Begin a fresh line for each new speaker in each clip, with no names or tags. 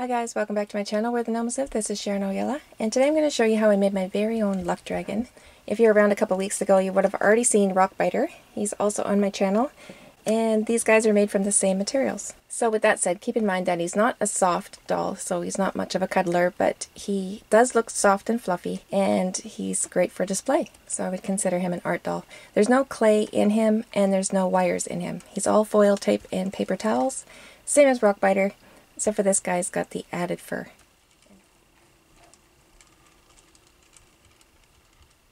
Hi guys, welcome back to my channel, Where the Gnomes Live. This is Sharon Oyola, and today I'm going to show you how I made my very own luck dragon. If you were around a couple weeks ago, you would have already seen Rockbiter. He's also on my channel, and these guys are made from the same materials. So with that said, keep in mind that he's not a soft doll, so he's not much of a cuddler, but he does look soft and fluffy, and he's great for display. So I would consider him an art doll. There's no clay in him, and there's no wires in him. He's all foil tape and paper towels, same as Rockbiter. Except for this guy's got the added fur.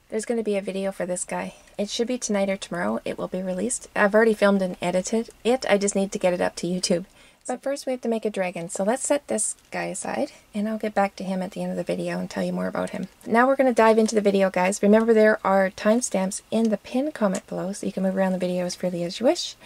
There's going to be a video for this guy. It should be tonight or tomorrow. It will be released. I've already filmed and edited it. I just need to get it up to YouTube. But first we have to make a dragon. So let's set this guy aside and I'll get back to him at the end of the video and tell you more about him. Now we're going to dive into the video guys. Remember there are timestamps in the pinned comment below so you can move around the video as freely as you wish.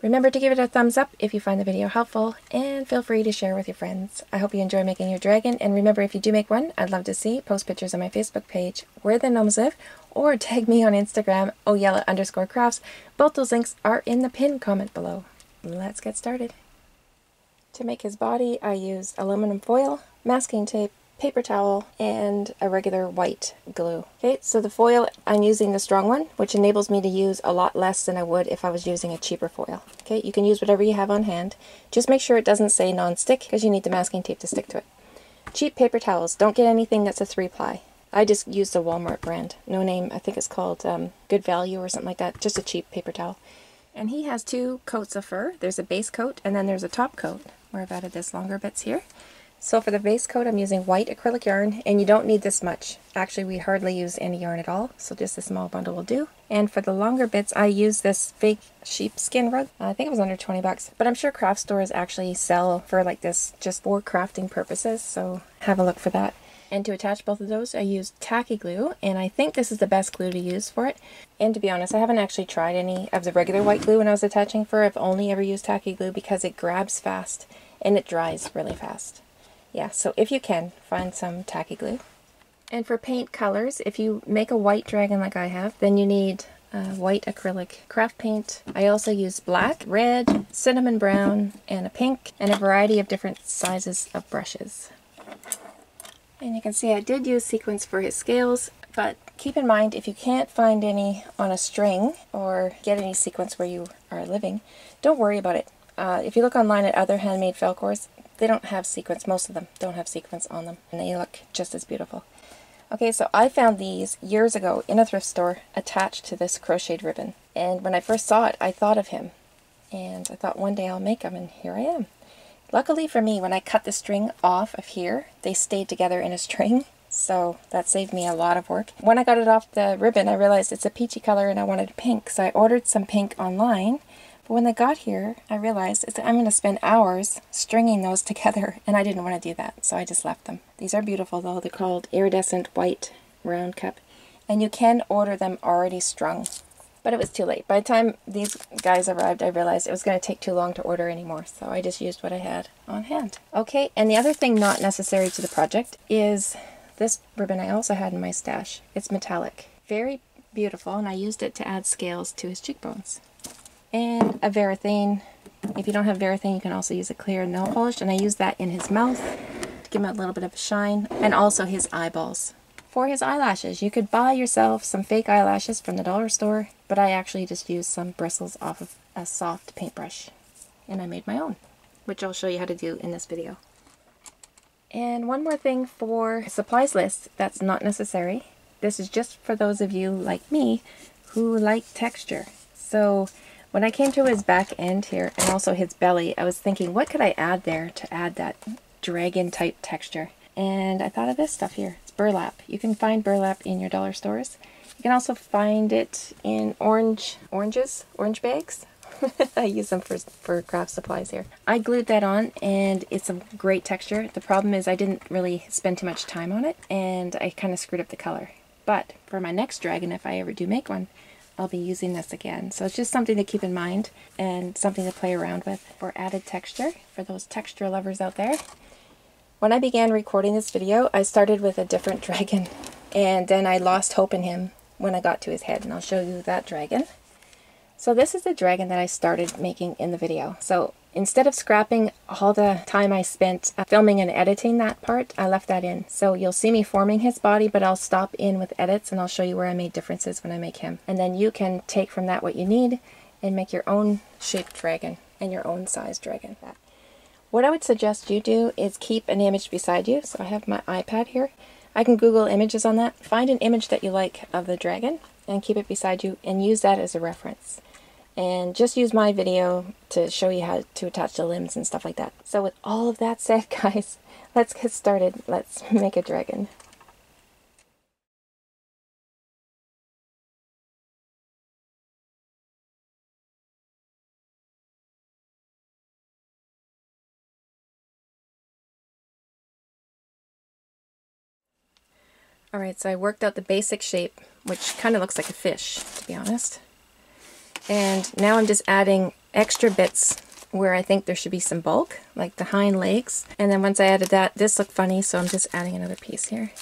Remember to give it a thumbs up if you find the video helpful, and feel free to share with your friends. I hope you enjoy making your dragon, and remember if you do make one, I'd love to see, post pictures on my Facebook page, Where the Gnomes Live, or tag me on Instagram, oyella underscore crafts. Both those links are in the pinned comment below. Let's get started. To make his body, I used aluminum foil, masking tape, paper towel, and a regular white glue. Okay, so the foil, I'm using the strong one, which enables me to use a lot less than I would if I was using a cheaper foil. Okay, you can use whatever you have on hand. Just make sure it doesn't say non-stick, because you need the masking tape to stick to it. Cheap paper towels. Don't get anything that's a three-ply. I just used a Walmart brand. No name, I think it's called um, Good Value or something like that. Just a cheap paper towel. And he has two coats of fur. There's a base coat and then there's a top coat where I've added this longer bits here. So for the base coat I'm using white acrylic yarn and you don't need this much. Actually we hardly use any yarn at all so just a small bundle will do. And for the longer bits I use this fake sheepskin rug. I think it was under 20 bucks but I'm sure craft stores actually sell for like this just for crafting purposes so have a look for that. And to attach both of those, I used tacky glue, and I think this is the best glue to use for it. And to be honest, I haven't actually tried any of the regular white glue when I was attaching fur. I've only ever used tacky glue because it grabs fast and it dries really fast yeah, so if you can, find some tacky glue. And for paint colors, if you make a white dragon like I have, then you need uh, white acrylic craft paint. I also use black, red, cinnamon brown, and a pink, and a variety of different sizes of brushes. And you can see I did use sequins for his scales, but keep in mind if you can't find any on a string or get any sequins where you are living, don't worry about it. Uh, if you look online at other handmade Falkors, they don't have sequins. Most of them don't have sequins on them. And they look just as beautiful. Okay, so I found these years ago in a thrift store attached to this crocheted ribbon. And when I first saw it, I thought of him. And I thought one day I'll make them, and here I am. Luckily for me, when I cut the string off of here, they stayed together in a string. So that saved me a lot of work. When I got it off the ribbon, I realized it's a peachy color and I wanted pink. So I ordered some pink online but when they got here, I realized I'm going to spend hours stringing those together, and I didn't want to do that, so I just left them. These are beautiful, though. They're called iridescent white round cup, and you can order them already strung. But it was too late. By the time these guys arrived, I realized it was going to take too long to order anymore, so I just used what I had on hand. Okay, and the other thing not necessary to the project is this ribbon I also had in my stash. It's metallic. Very beautiful, and I used it to add scales to his cheekbones and a Varathane. If you don't have Varathane, you can also use a clear nail polish, and I use that in his mouth to give him a little bit of a shine, and also his eyeballs. For his eyelashes, you could buy yourself some fake eyelashes from the dollar store, but I actually just used some bristles off of a soft paintbrush, and I made my own, which I'll show you how to do in this video. And one more thing for supplies list that's not necessary. This is just for those of you like me who like texture. So when I came to his back end here, and also his belly, I was thinking, what could I add there to add that dragon type texture? And I thought of this stuff here. It's burlap. You can find burlap in your dollar stores. You can also find it in orange oranges, orange bags. I use them for, for craft supplies here. I glued that on and it's a great texture. The problem is I didn't really spend too much time on it and I kind of screwed up the color. But for my next dragon, if I ever do make one, I'll be using this again. So it's just something to keep in mind and something to play around with for added texture for those texture lovers out there. When I began recording this video, I started with a different dragon and then I lost hope in him when I got to his head and I'll show you that dragon. So this is the dragon that I started making in the video. So instead of scrapping all the time I spent uh, filming and editing that part, I left that in. So you'll see me forming his body, but I'll stop in with edits and I'll show you where I made differences when I make him. And then you can take from that what you need and make your own shaped dragon and your own size dragon. What I would suggest you do is keep an image beside you. So I have my iPad here. I can Google images on that. Find an image that you like of the dragon and keep it beside you and use that as a reference. And just use my video to show you how to attach the limbs and stuff like that. So with all of that said, guys, let's get started. Let's make a dragon. Alright, so I worked out the basic shape, which kind of looks like a fish, to be honest. And now I'm just adding extra bits where I think there should be some bulk, like the hind legs. And then once I added that, this looked funny, so I'm just adding another piece here.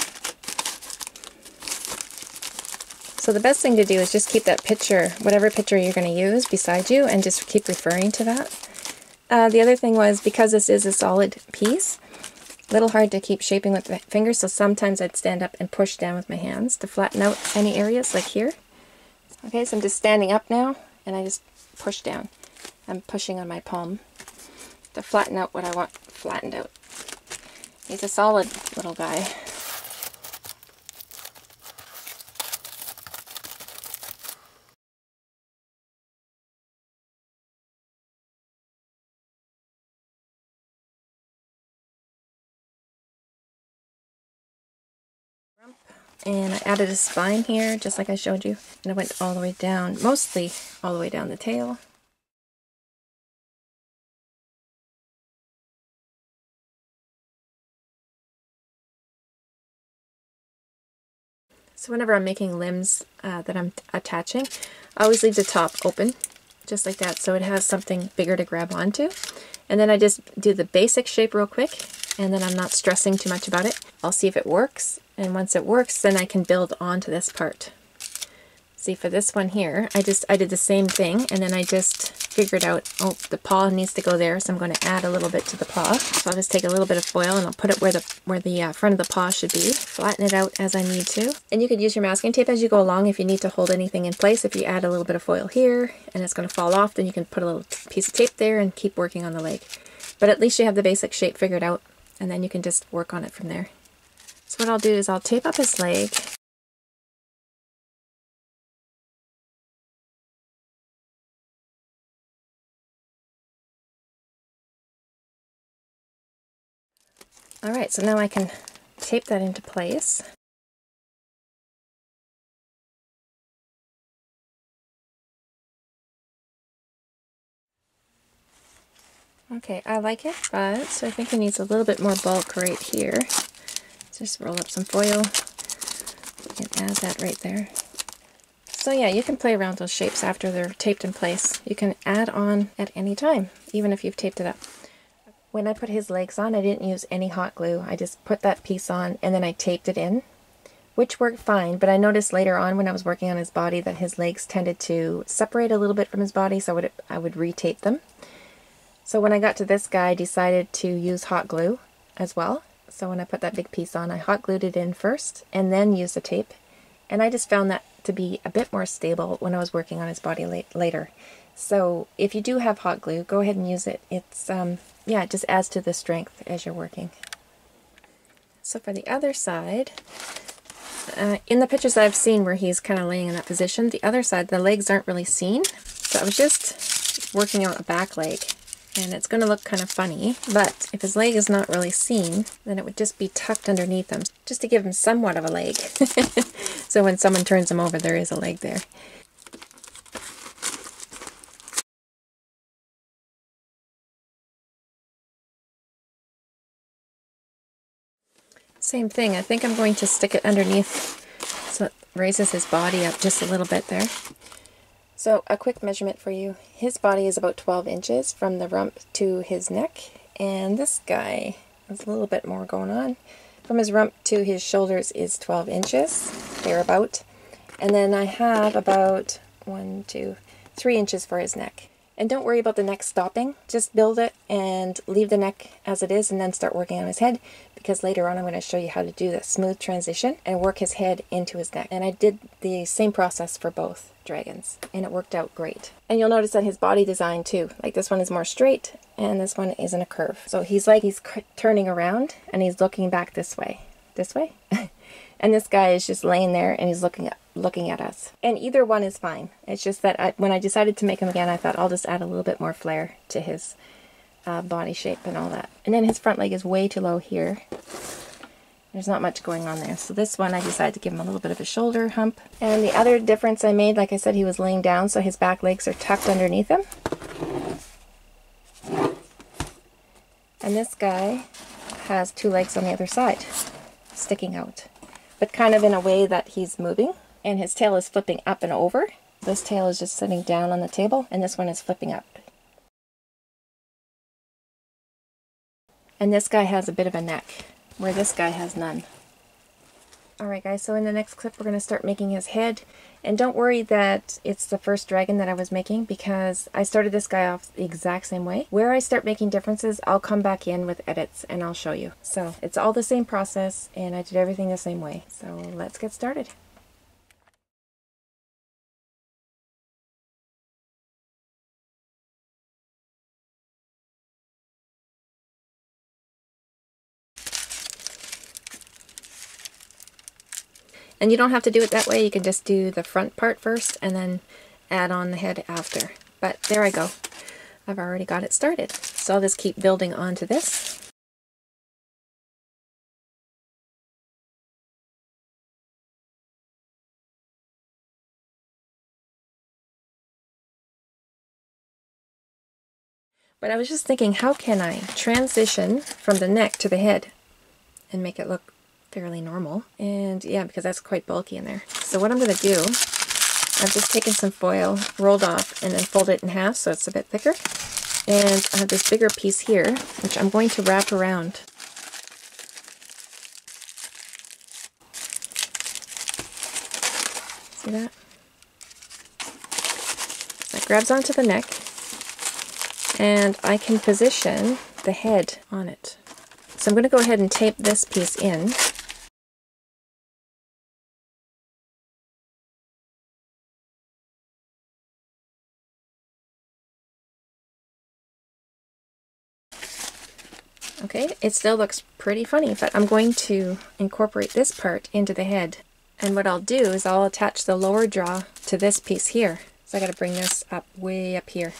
So the best thing to do is just keep that picture, whatever picture you're going to use, beside you, and just keep referring to that. Uh, the other thing was, because this is a solid piece, a little hard to keep shaping with the fingers, so sometimes I'd stand up and push down with my hands to flatten out any areas, like here. Okay, so I'm just standing up now, and I just push down. I'm pushing on my palm to flatten out what I want flattened out. He's a solid little guy. And I added a spine here just like I showed you and I went all the way down mostly all the way down the tail So whenever I'm making limbs uh, that I'm attaching, I always leave the top open, just like that, so it has something bigger to grab onto. And then I just do the basic shape real quick, and then I'm not stressing too much about it. I'll see if it works, and once it works, then I can build onto this part. See, for this one here, I just I did the same thing, and then I just figured out, oh, the paw needs to go there, so I'm going to add a little bit to the paw. So I'll just take a little bit of foil, and I'll put it where the where the uh, front of the paw should be. Flatten it out as I need to. And you could use your masking tape as you go along if you need to hold anything in place. If you add a little bit of foil here, and it's going to fall off, then you can put a little piece of tape there and keep working on the leg. But at least you have the basic shape figured out, and then you can just work on it from there. So what I'll do is I'll tape up his leg. Alright, so now I can tape that into place. Okay, I like it, but so I think it needs a little bit more bulk right here. Just roll up some foil. and add that right there. So yeah, you can play around those shapes after they're taped in place. You can add on at any time, even if you've taped it up. When I put his legs on, I didn't use any hot glue. I just put that piece on and then I taped it in, which worked fine, but I noticed later on when I was working on his body that his legs tended to separate a little bit from his body, so I would, I would retape them. So when I got to this guy, I decided to use hot glue as well. So when I put that big piece on, I hot glued it in first and then used the tape. And I just found that to be a bit more stable when I was working on his body late, later. So if you do have hot glue, go ahead and use it. It's, um, yeah, it just adds to the strength as you're working. So for the other side, uh, in the pictures I've seen where he's kind of laying in that position, the other side, the legs aren't really seen. So I was just working out a back leg and it's going to look kind of funny, but if his leg is not really seen, then it would just be tucked underneath him, just to give him somewhat of a leg. so when someone turns him over, there is a leg there. Same thing, I think I'm going to stick it underneath so it raises his body up just a little bit there. So a quick measurement for you. His body is about 12 inches from the rump to his neck, and this guy has a little bit more going on. From his rump to his shoulders is 12 inches, thereabout. And then I have about one, two, three inches for his neck. And don't worry about the neck stopping. Just build it and leave the neck as it is and then start working on his head because later on I'm going to show you how to do the smooth transition and work his head into his neck. And I did the same process for both dragons and it worked out great. And you'll notice that his body design too, like this one is more straight and this one is in a curve. So he's like he's turning around and he's looking back this way. This way? and this guy is just laying there and he's looking at looking at us. And either one is fine. It's just that I, when I decided to make him again, I thought I'll just add a little bit more flair to his uh, body shape and all that. And then his front leg is way too low here. There's not much going on there. So this one I decided to give him a little bit of a shoulder hump. And the other difference I made, like I said, he was laying down, so his back legs are tucked underneath him. And this guy has two legs on the other side, sticking out. But kind of in a way that he's moving and his tail is flipping up and over. This tail is just sitting down on the table, and this one is flipping up. And this guy has a bit of a neck, where this guy has none. Alright guys, so in the next clip we're going to start making his head. And don't worry that it's the first dragon that I was making because I started this guy off the exact same way. Where I start making differences, I'll come back in with edits and I'll show you. So it's all the same process and I did everything the same way. So let's get started. And you don't have to do it that way. You can just do the front part first and then add on the head after. But there I go. I've already got it started. So I'll just keep building onto this. But I was just thinking, how can I transition from the neck to the head and make it look fairly normal. And yeah, because that's quite bulky in there. So what I'm going to do, I've just taken some foil, rolled off, and then fold it in half so it's a bit thicker. And I have this bigger piece here, which I'm going to wrap around. See that? That grabs onto the neck, and I can position the head on it. So I'm going to go ahead and tape this piece in. It still looks pretty funny, but I'm going to incorporate this part into the head. And what I'll do is I'll attach the lower jaw to this piece here. So I got to bring this up way up here.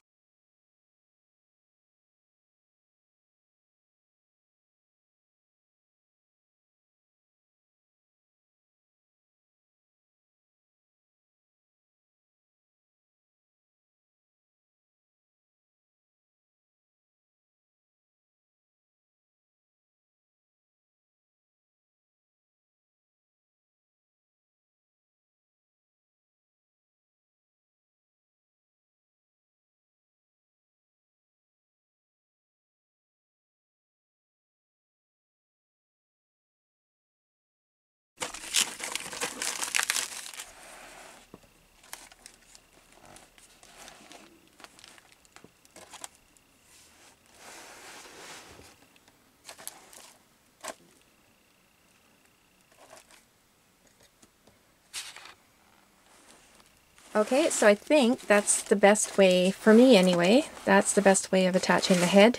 Okay, so I think that's the best way, for me anyway, that's the best way of attaching the head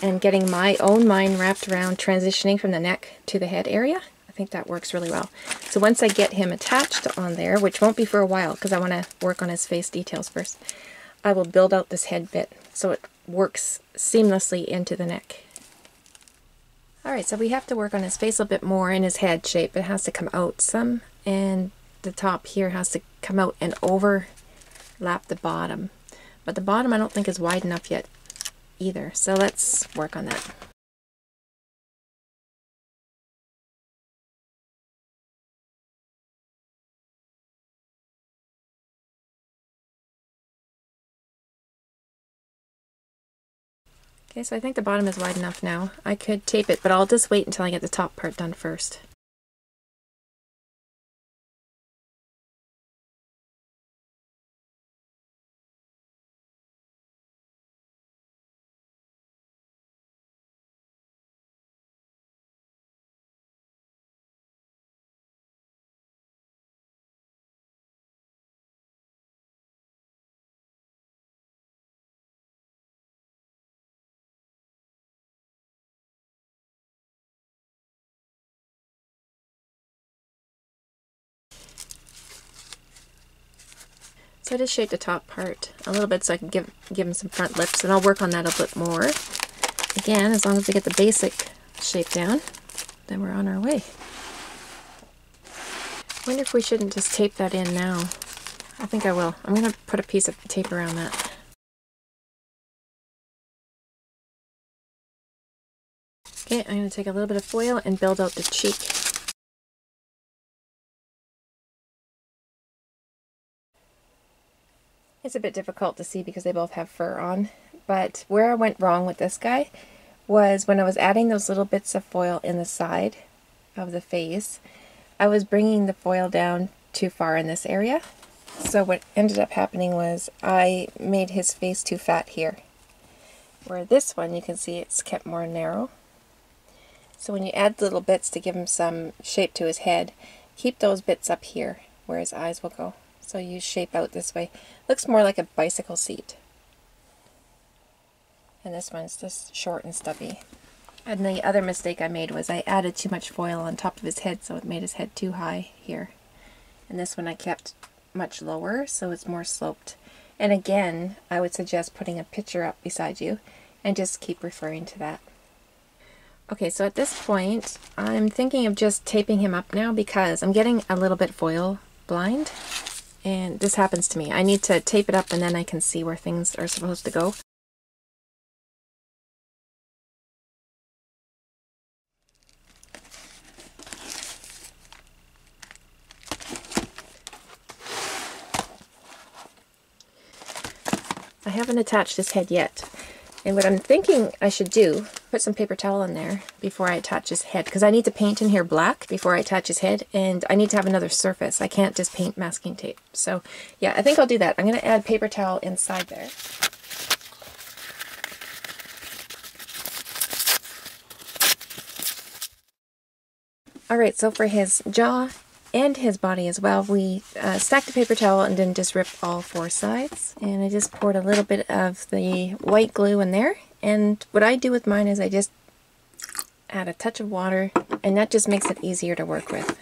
and getting my own mind wrapped around transitioning from the neck to the head area. I think that works really well. So once I get him attached on there, which won't be for a while because I want to work on his face details first, I will build out this head bit so it works seamlessly into the neck. Alright, so we have to work on his face a bit more in his head shape. It has to come out some and the top here has to come out and overlap the bottom. But the bottom I don't think is wide enough yet either. So let's work on that. Okay, so I think the bottom is wide enough now. I could tape it, but I'll just wait until I get the top part done first. So I just shaped the top part a little bit so I can give, give him some front lips, and I'll work on that a bit more. Again, as long as we get the basic shape down, then we're on our way. I wonder if we shouldn't just tape that in now. I think I will. I'm going to put a piece of tape around that. Okay, I'm going to take a little bit of foil and build out the cheek. It's a bit difficult to see because they both have fur on, but where I went wrong with this guy was when I was adding those little bits of foil in the side of the face, I was bringing the foil down too far in this area. So what ended up happening was I made his face too fat here. Where this one, you can see it's kept more narrow. So when you add little bits to give him some shape to his head, keep those bits up here where his eyes will go. So you shape out this way. Looks more like a bicycle seat. And this one's just short and stubby. And the other mistake I made was I added too much foil on top of his head so it made his head too high here. And this one I kept much lower so it's more sloped. And again, I would suggest putting a picture up beside you and just keep referring to that. Okay, so at this point, I'm thinking of just taping him up now because I'm getting a little bit foil blind. And this happens to me. I need to tape it up and then I can see where things are supposed to go. I haven't attached his head yet. And what I'm thinking I should do, put some paper towel in there before I attach his head, because I need to paint in here black before I attach his head, and I need to have another surface. I can't just paint masking tape. So yeah, I think I'll do that. I'm going to add paper towel inside there. Alright, so for his jaw and his body as well. We uh, stacked the paper towel and then just ripped all four sides. And I just poured a little bit of the white glue in there. And what I do with mine is I just add a touch of water and that just makes it easier to work with.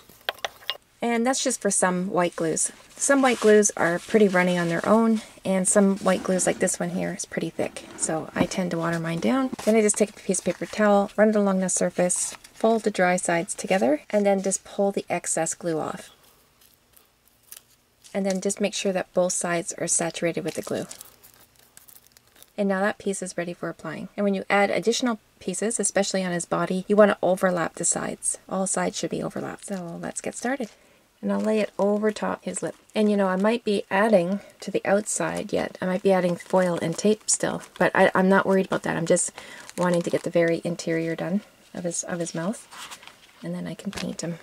And that's just for some white glues. Some white glues are pretty runny on their own, and some white glues like this one here is pretty thick. So I tend to water mine down. Then I just take a piece of paper towel, run it along the surface, fold the dry sides together, and then just pull the excess glue off. And then just make sure that both sides are saturated with the glue. And now that piece is ready for applying. And when you add additional pieces, especially on his body, you want to overlap the sides. All sides should be overlapped. So let's get started. And I'll lay it over top his lip. And you know, I might be adding to the outside yet. I might be adding foil and tape still. But I, I'm not worried about that. I'm just wanting to get the very interior done of his, of his mouth. And then I can paint him.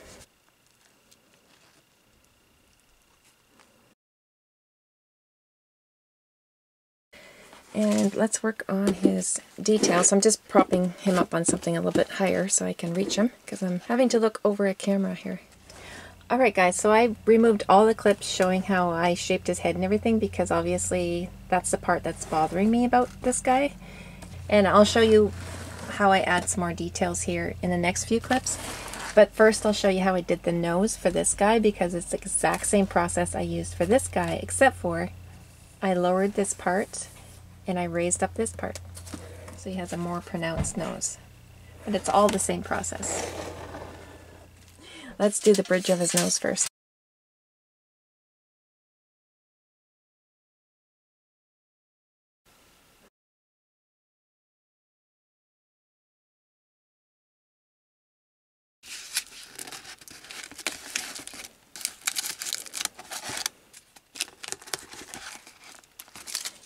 And let's work on his details. I'm just propping him up on something a little bit higher so I can reach him because I'm having to look over a camera here. Alright guys, so I removed all the clips showing how I shaped his head and everything because obviously that's the part that's bothering me about this guy. And I'll show you how I add some more details here in the next few clips. But first I'll show you how I did the nose for this guy because it's the exact same process I used for this guy except for I lowered this part and I raised up this part. So he has a more pronounced nose. But it's all the same process. Let's do the bridge of his nose first.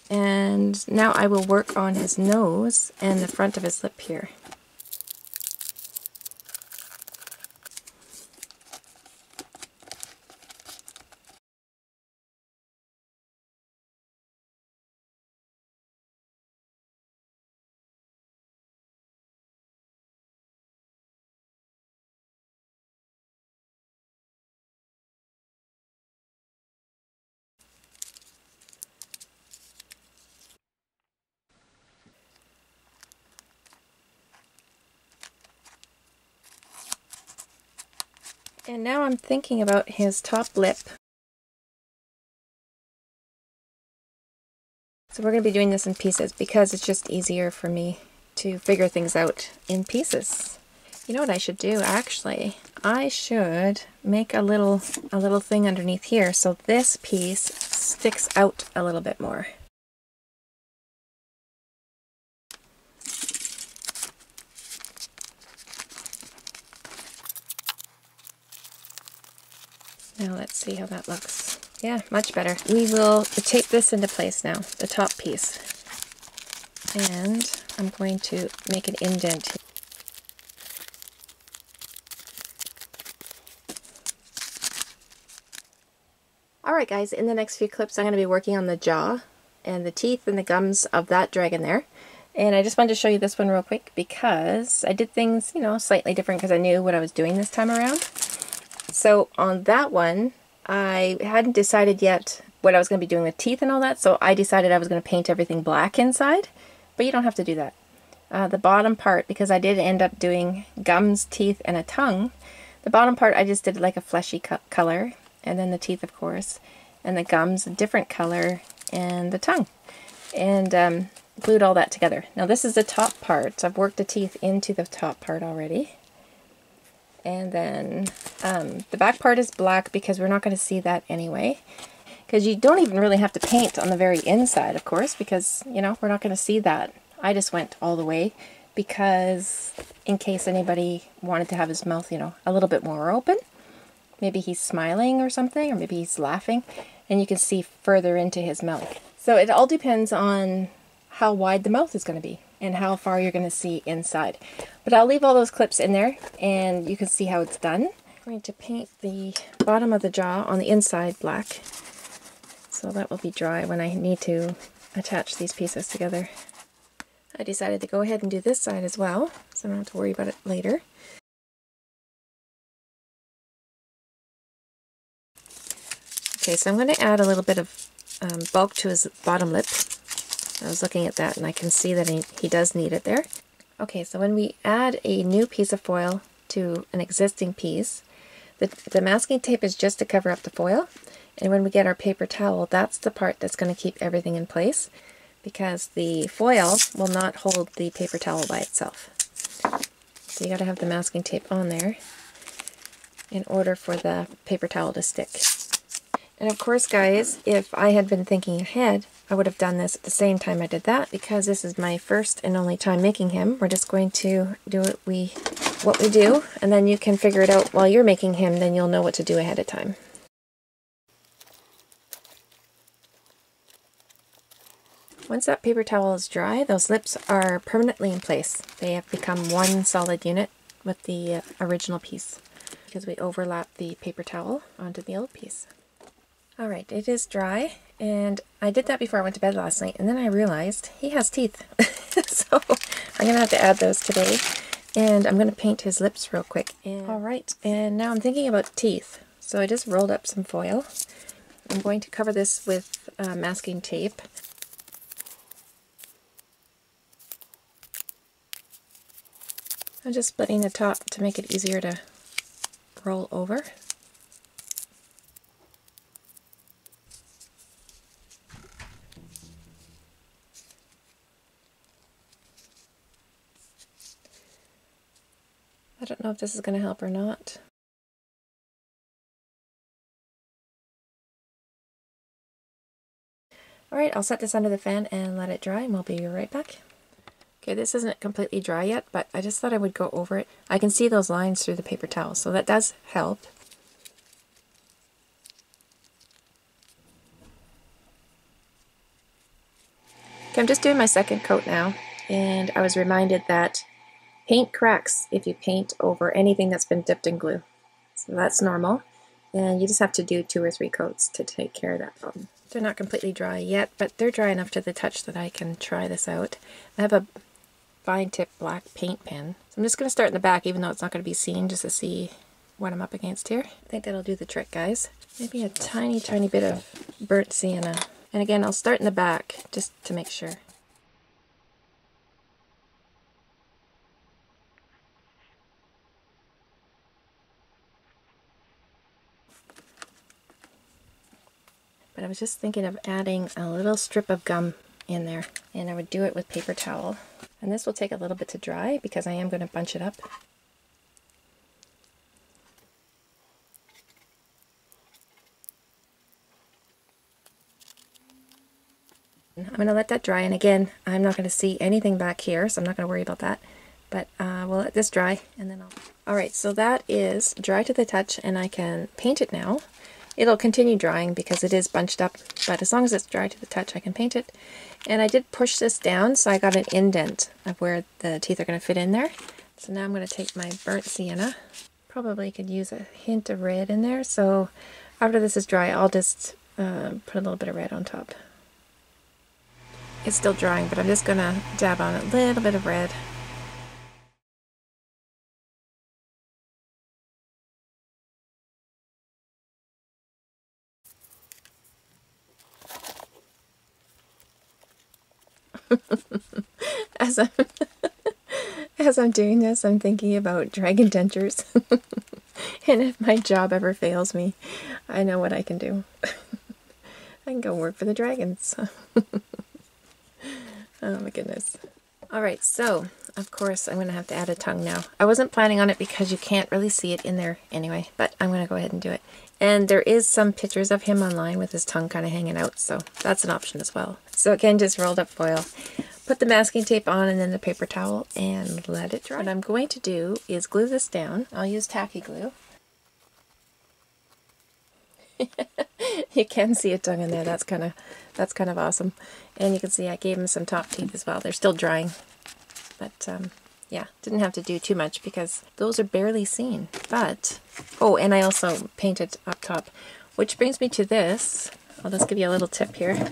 And now I will work on his nose and the front of his lip here. Now I'm thinking about his top lip So we're going to be doing this in pieces because it's just easier for me to figure things out in pieces. You know what I should do actually? I should make a little a little thing underneath here so this piece sticks out a little bit more. Now let's see how that looks. Yeah, much better. We will tape this into place now, the top piece. And I'm going to make an indent Alright guys, in the next few clips I'm going to be working on the jaw and the teeth and the gums of that dragon there. And I just wanted to show you this one real quick because I did things, you know, slightly different because I knew what I was doing this time around. So on that one, I hadn't decided yet what I was going to be doing with teeth and all that, so I decided I was going to paint everything black inside, but you don't have to do that. Uh, the bottom part, because I did end up doing gums, teeth, and a tongue, the bottom part I just did like a fleshy co color, and then the teeth, of course, and the gums, a different color, and the tongue. And um, glued all that together. Now this is the top part. So I've worked the teeth into the top part already. And then um, the back part is black because we're not going to see that anyway. Because you don't even really have to paint on the very inside, of course, because, you know, we're not going to see that. I just went all the way because in case anybody wanted to have his mouth, you know, a little bit more open. Maybe he's smiling or something, or maybe he's laughing, and you can see further into his mouth. So it all depends on how wide the mouth is going to be and how far you're going to see inside. But I'll leave all those clips in there and you can see how it's done. I'm going to paint the bottom of the jaw on the inside black. So that will be dry when I need to attach these pieces together. I decided to go ahead and do this side as well, so I don't have to worry about it later. Okay, so I'm going to add a little bit of um, bulk to his bottom lip. I was looking at that and I can see that he, he does need it there. Okay, so when we add a new piece of foil to an existing piece, the, the masking tape is just to cover up the foil. And when we get our paper towel, that's the part that's going to keep everything in place because the foil will not hold the paper towel by itself. So you got to have the masking tape on there in order for the paper towel to stick. And of course, guys, if I had been thinking ahead, I would have done this at the same time I did that because this is my first and only time making him. We're just going to do what we, what we do, and then you can figure it out while you're making him, then you'll know what to do ahead of time. Once that paper towel is dry, those lips are permanently in place. They have become one solid unit with the uh, original piece because we overlap the paper towel onto the old piece. Alright, it is dry, and I did that before I went to bed last night, and then I realized he has teeth. so I'm going to have to add those today, and I'm going to paint his lips real quick. Alright, and now I'm thinking about teeth. So I just rolled up some foil. I'm going to cover this with uh, masking tape. I'm just splitting the top to make it easier to roll over. Don't know if this is going to help or not. Alright, I'll set this under the fan and let it dry and we'll be right back. Okay, this isn't completely dry yet, but I just thought I would go over it. I can see those lines through the paper towel, so that does help. Okay, I'm just doing my second coat now, and I was reminded that Paint cracks if you paint over anything that's been dipped in glue. So that's normal. And you just have to do two or three coats to take care of that problem. They're not completely dry yet, but they're dry enough to the touch that I can try this out. I have a fine tip black paint pen. So I'm just going to start in the back, even though it's not going to be seen, just to see what I'm up against here. I think that'll do the trick, guys. Maybe a tiny, tiny bit of burnt sienna. And again, I'll start in the back, just to make sure. But I was just thinking of adding a little strip of gum in there. And I would do it with paper towel. And this will take a little bit to dry because I am going to bunch it up. I'm going to let that dry, and again, I'm not going to see anything back here, so I'm not going to worry about that. But uh, we'll let this dry, and then I'll... Alright, so that is dry to the touch, and I can paint it now. It'll continue drying because it is bunched up, but as long as it's dry to the touch, I can paint it. And I did push this down, so I got an indent of where the teeth are going to fit in there. So now I'm going to take my burnt sienna. Probably could use a hint of red in there, so after this is dry, I'll just uh, put a little bit of red on top. It's still drying, but I'm just going to dab on a little bit of red. as I'm as I'm doing this, I'm thinking about dragon dentures. and if my job ever fails me, I know what I can do. I can go work for the dragons. Oh my goodness. Alright, so of course I'm going to have to add a tongue now. I wasn't planning on it because you can't really see it in there anyway, but I'm going to go ahead and do it. And there is some pictures of him online with his tongue kind of hanging out, so that's an option as well. So again, just rolled up foil. Put the masking tape on and then the paper towel and let it dry. What I'm going to do is glue this down. I'll use tacky glue. you can see a tongue in there. That's kind of that's kind of awesome. And you can see I gave him some top teeth as well. They're still drying. But um, yeah, didn't have to do too much because those are barely seen. But, oh, and I also painted up top. Which brings me to this. I'll just give you a little tip here.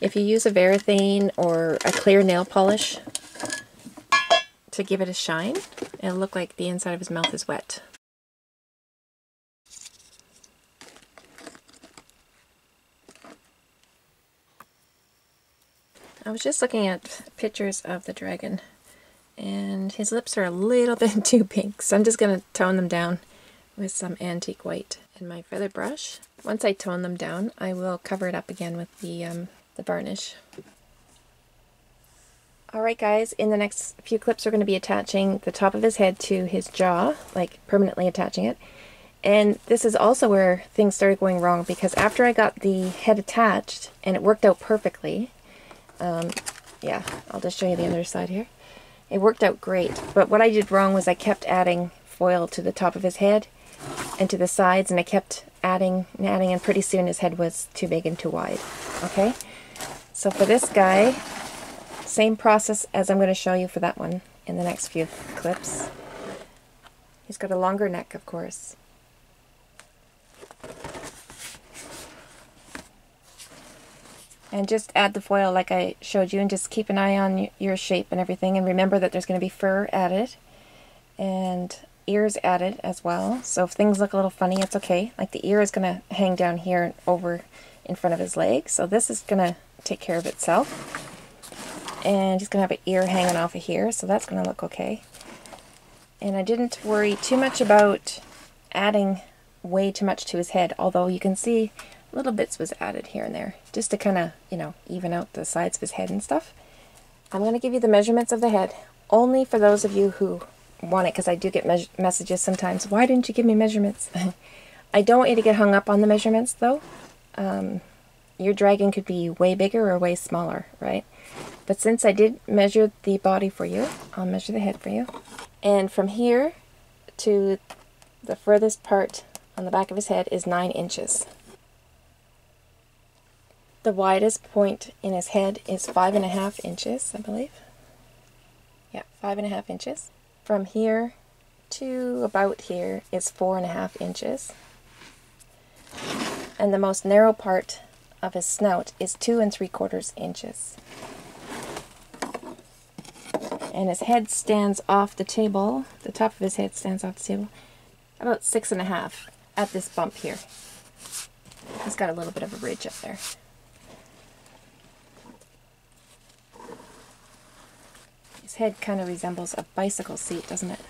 If you use a Varathane or a clear nail polish to give it a shine, it'll look like the inside of his mouth is wet. I was just looking at pictures of the dragon and his lips are a little bit too pink so I'm just going to tone them down with some antique white and my feather brush. Once I tone them down I will cover it up again with the, um, the varnish. Alright guys, in the next few clips we're going to be attaching the top of his head to his jaw, like permanently attaching it. And this is also where things started going wrong because after I got the head attached and it worked out perfectly, um, yeah, I'll just show you the other side here. It worked out great, but what I did wrong was I kept adding foil to the top of his head and to the sides, and I kept adding and adding, and pretty soon his head was too big and too wide. Okay? So for this guy, same process as I'm going to show you for that one in the next few clips. He's got a longer neck, of course. And just add the foil like I showed you and just keep an eye on your shape and everything and remember that there's going to be fur added and ears added as well. So if things look a little funny it's okay. Like the ear is going to hang down here over in front of his leg so this is going to take care of itself. And he's going to have an ear hanging off of here so that's going to look okay. And I didn't worry too much about adding way too much to his head although you can see little bits was added here and there just to kind of, you know, even out the sides of his head and stuff. I'm going to give you the measurements of the head only for those of you who want it because I do get messages sometimes. Why didn't you give me measurements? I don't want you to get hung up on the measurements though. Um, your dragon could be way bigger or way smaller, right? But since I did measure the body for you, I'll measure the head for you. And from here to the furthest part on the back of his head is 9 inches. The widest point in his head is five and a half inches, I believe. Yeah, five and a half inches. From here to about here is four and a half inches. And the most narrow part of his snout is two and three quarters inches. And his head stands off the table, the top of his head stands off the table, about six and a half at this bump here. He's got a little bit of a ridge up there. Head kind of resembles a bicycle seat, doesn't it?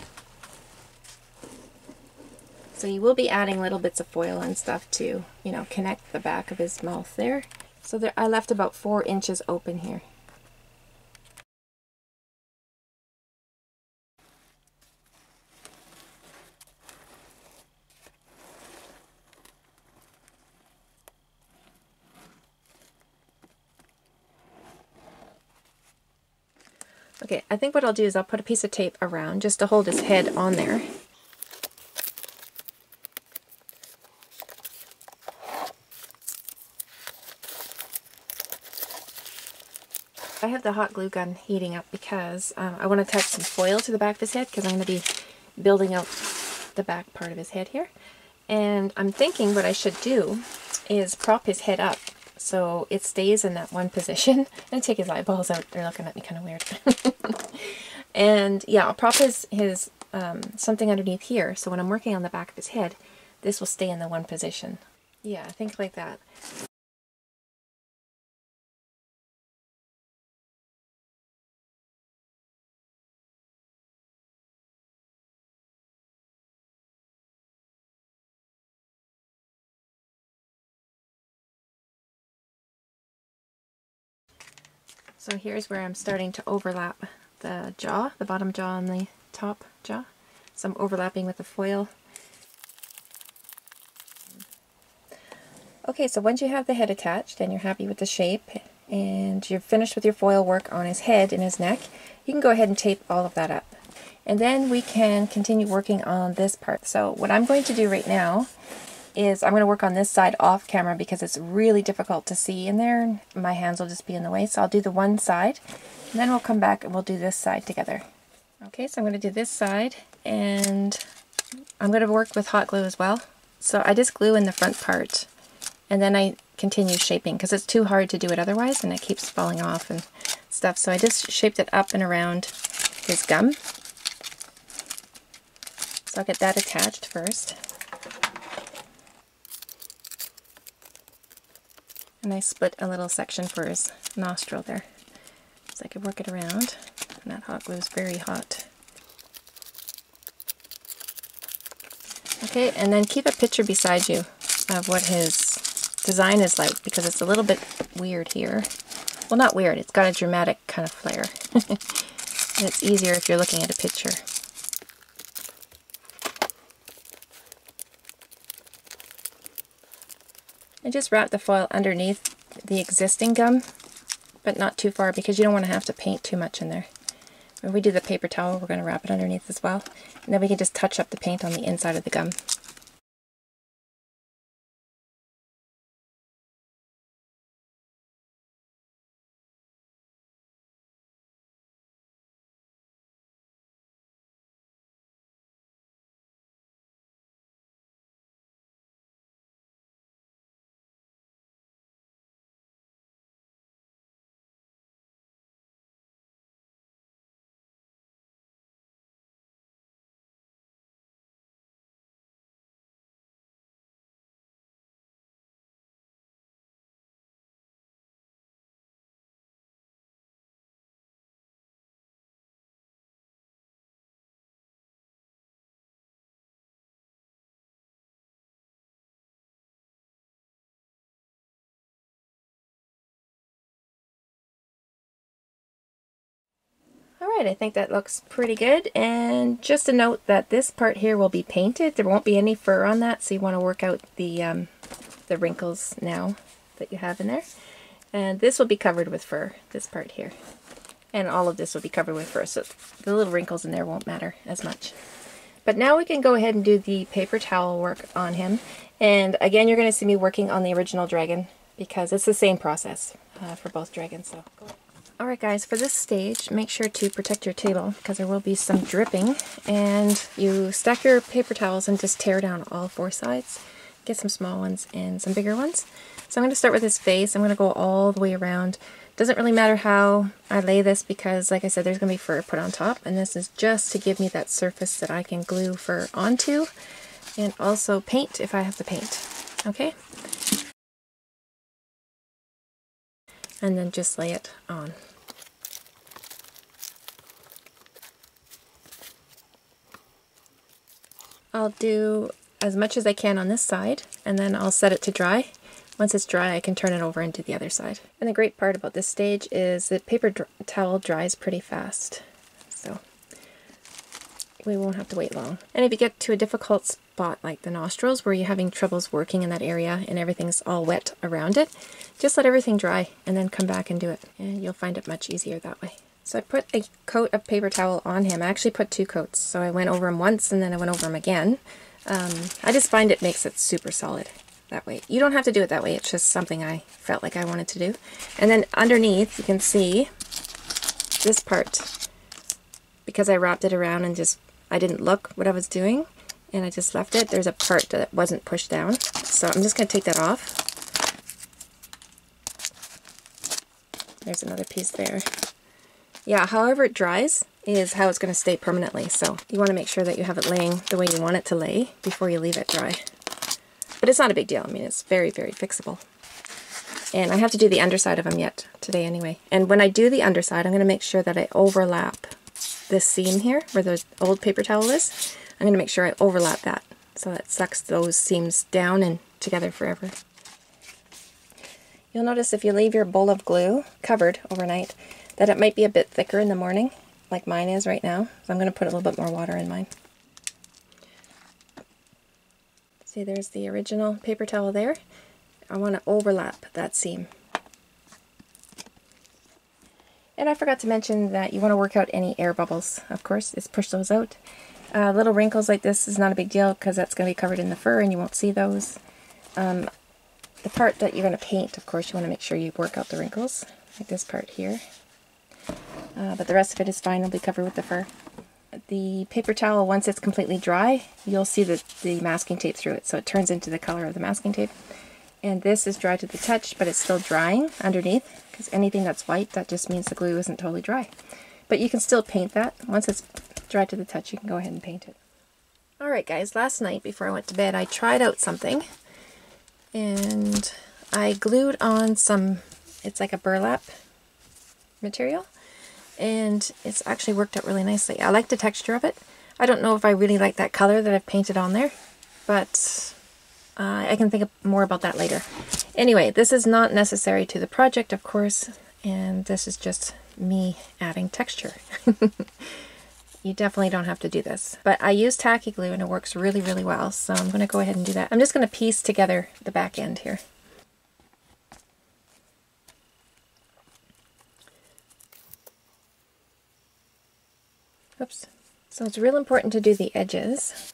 So you will be adding little bits of foil and stuff to, you know, connect the back of his mouth there. So there, I left about four inches open here. Okay, I think what I'll do is I'll put a piece of tape around just to hold his head on there. I have the hot glue gun heating up because um, I want to attach some foil to the back of his head because I'm going to be building out the back part of his head here. And I'm thinking what I should do is prop his head up so it stays in that one position. and take his eyeballs out. They're looking at me kind of weird. and yeah, I'll prop his, his um, something underneath here. So when I'm working on the back of his head, this will stay in the one position. Yeah, I think like that. So here's where I'm starting to overlap the jaw, the bottom jaw and the top jaw. So I'm overlapping with the foil. Okay, so once you have the head attached and you're happy with the shape and you're finished with your foil work on his head and his neck, you can go ahead and tape all of that up. And then we can continue working on this part. So what I'm going to do right now is I'm going to work on this side off camera because it's really difficult to see in there. My hands will just be in the way. So I'll do the one side and then we'll come back and we'll do this side together. Okay, so I'm going to do this side and I'm going to work with hot glue as well. So I just glue in the front part and then I continue shaping because it's too hard to do it otherwise and it keeps falling off and stuff. So I just shaped it up and around his gum. So I'll get that attached first. And I split a little section for his nostril there. So I could work it around. And that hot glue is very hot. Okay, and then keep a picture beside you of what his design is like because it's a little bit weird here. Well, not weird, it's got a dramatic kind of flair. it's easier if you're looking at a picture. I just wrap the foil underneath the existing gum, but not too far because you don't want to have to paint too much in there. When we do the paper towel, we're going to wrap it underneath as well. And then we can just touch up the paint on the inside of the gum. Alright, I think that looks pretty good. And just a note that this part here will be painted. There won't be any fur on that, so you want to work out the, um, the wrinkles now that you have in there. And this will be covered with fur, this part here. And all of this will be covered with fur, so the little wrinkles in there won't matter as much. But now we can go ahead and do the paper towel work on him. And again, you're going to see me working on the original dragon because it's the same process uh, for both dragons. So. Alright guys, for this stage, make sure to protect your table because there will be some dripping. And you stack your paper towels and just tear down all four sides. Get some small ones and some bigger ones. So I'm going to start with his face. I'm going to go all the way around. Doesn't really matter how I lay this because, like I said, there's going to be fur put on top. And this is just to give me that surface that I can glue fur onto. And also paint if I have to paint. Okay? And then just lay it on. I'll do as much as I can on this side and then I'll set it to dry Once it's dry, I can turn it over into the other side. And the great part about this stage is that paper dr towel dries pretty fast. So we won't have to wait long. And if you get to a difficult spot like the nostrils where you're having troubles working in that area and everything's all wet around it, just let everything dry and then come back and do it. And you'll find it much easier that way. So I put a coat of paper towel on him. I actually put two coats. So I went over him once and then I went over him again. Um, I just find it makes it super solid that way. You don't have to do it that way. It's just something I felt like I wanted to do. And then underneath you can see this part because I wrapped it around and just I didn't look what I was doing and I just left it. There's a part that wasn't pushed down. So I'm just going to take that off. There's another piece there. Yeah, however it dries is how it's going to stay permanently. So you want to make sure that you have it laying the way you want it to lay before you leave it dry. But it's not a big deal. I mean, it's very, very fixable. And I have to do the underside of them yet today anyway. And when I do the underside, I'm going to make sure that I overlap this seam here where the old paper towel is. I'm going to make sure I overlap that so that sucks those seams down and together forever. You'll notice if you leave your bowl of glue covered overnight that it might be a bit thicker in the morning like mine is right now. So I'm going to put a little bit more water in mine. See there's the original paper towel there. I want to overlap that seam. And I forgot to mention that you want to work out any air bubbles, of course, is push those out. Uh, little wrinkles like this is not a big deal because that's going to be covered in the fur and you won't see those. Um, the part that you're going to paint, of course, you want to make sure you work out the wrinkles, like this part here. Uh, but the rest of it is fine, it'll be covered with the fur. The paper towel, once it's completely dry, you'll see the, the masking tape through it, so it turns into the color of the masking tape. And this is dry to the touch, but it's still drying underneath, because anything that's white, that just means the glue isn't totally dry. But you can still paint that. Once it's dry to the touch, you can go ahead and paint it. Alright guys, last night before I went to bed, I tried out something. And I glued on some, it's like a burlap material. And it's actually worked out really nicely. I like the texture of it. I don't know if I really like that color that I've painted on there, but uh, I can think more about that later. Anyway, this is not necessary to the project, of course, and this is just me adding texture. you definitely don't have to do this. But I use tacky glue and it works really, really well, so I'm going to go ahead and do that. I'm just going to piece together the back end here. Oops. So it's real important to do the edges.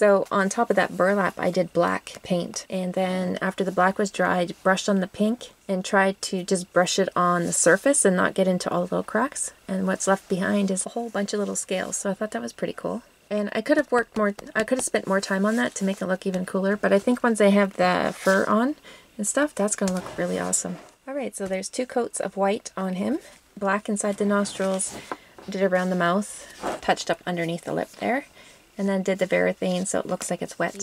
So on top of that burlap, I did black paint. And then after the black was dried, brushed on the pink and tried to just brush it on the surface and not get into all the little cracks. And what's left behind is a whole bunch of little scales. So I thought that was pretty cool. And I could have worked more, I could have spent more time on that to make it look even cooler. But I think once I have the fur on and stuff, that's going to look really awesome. Alright, so there's two coats of white on him. Black inside the nostrils, did around the mouth, touched up underneath the lip there and then did the Varathane so it looks like it's wet.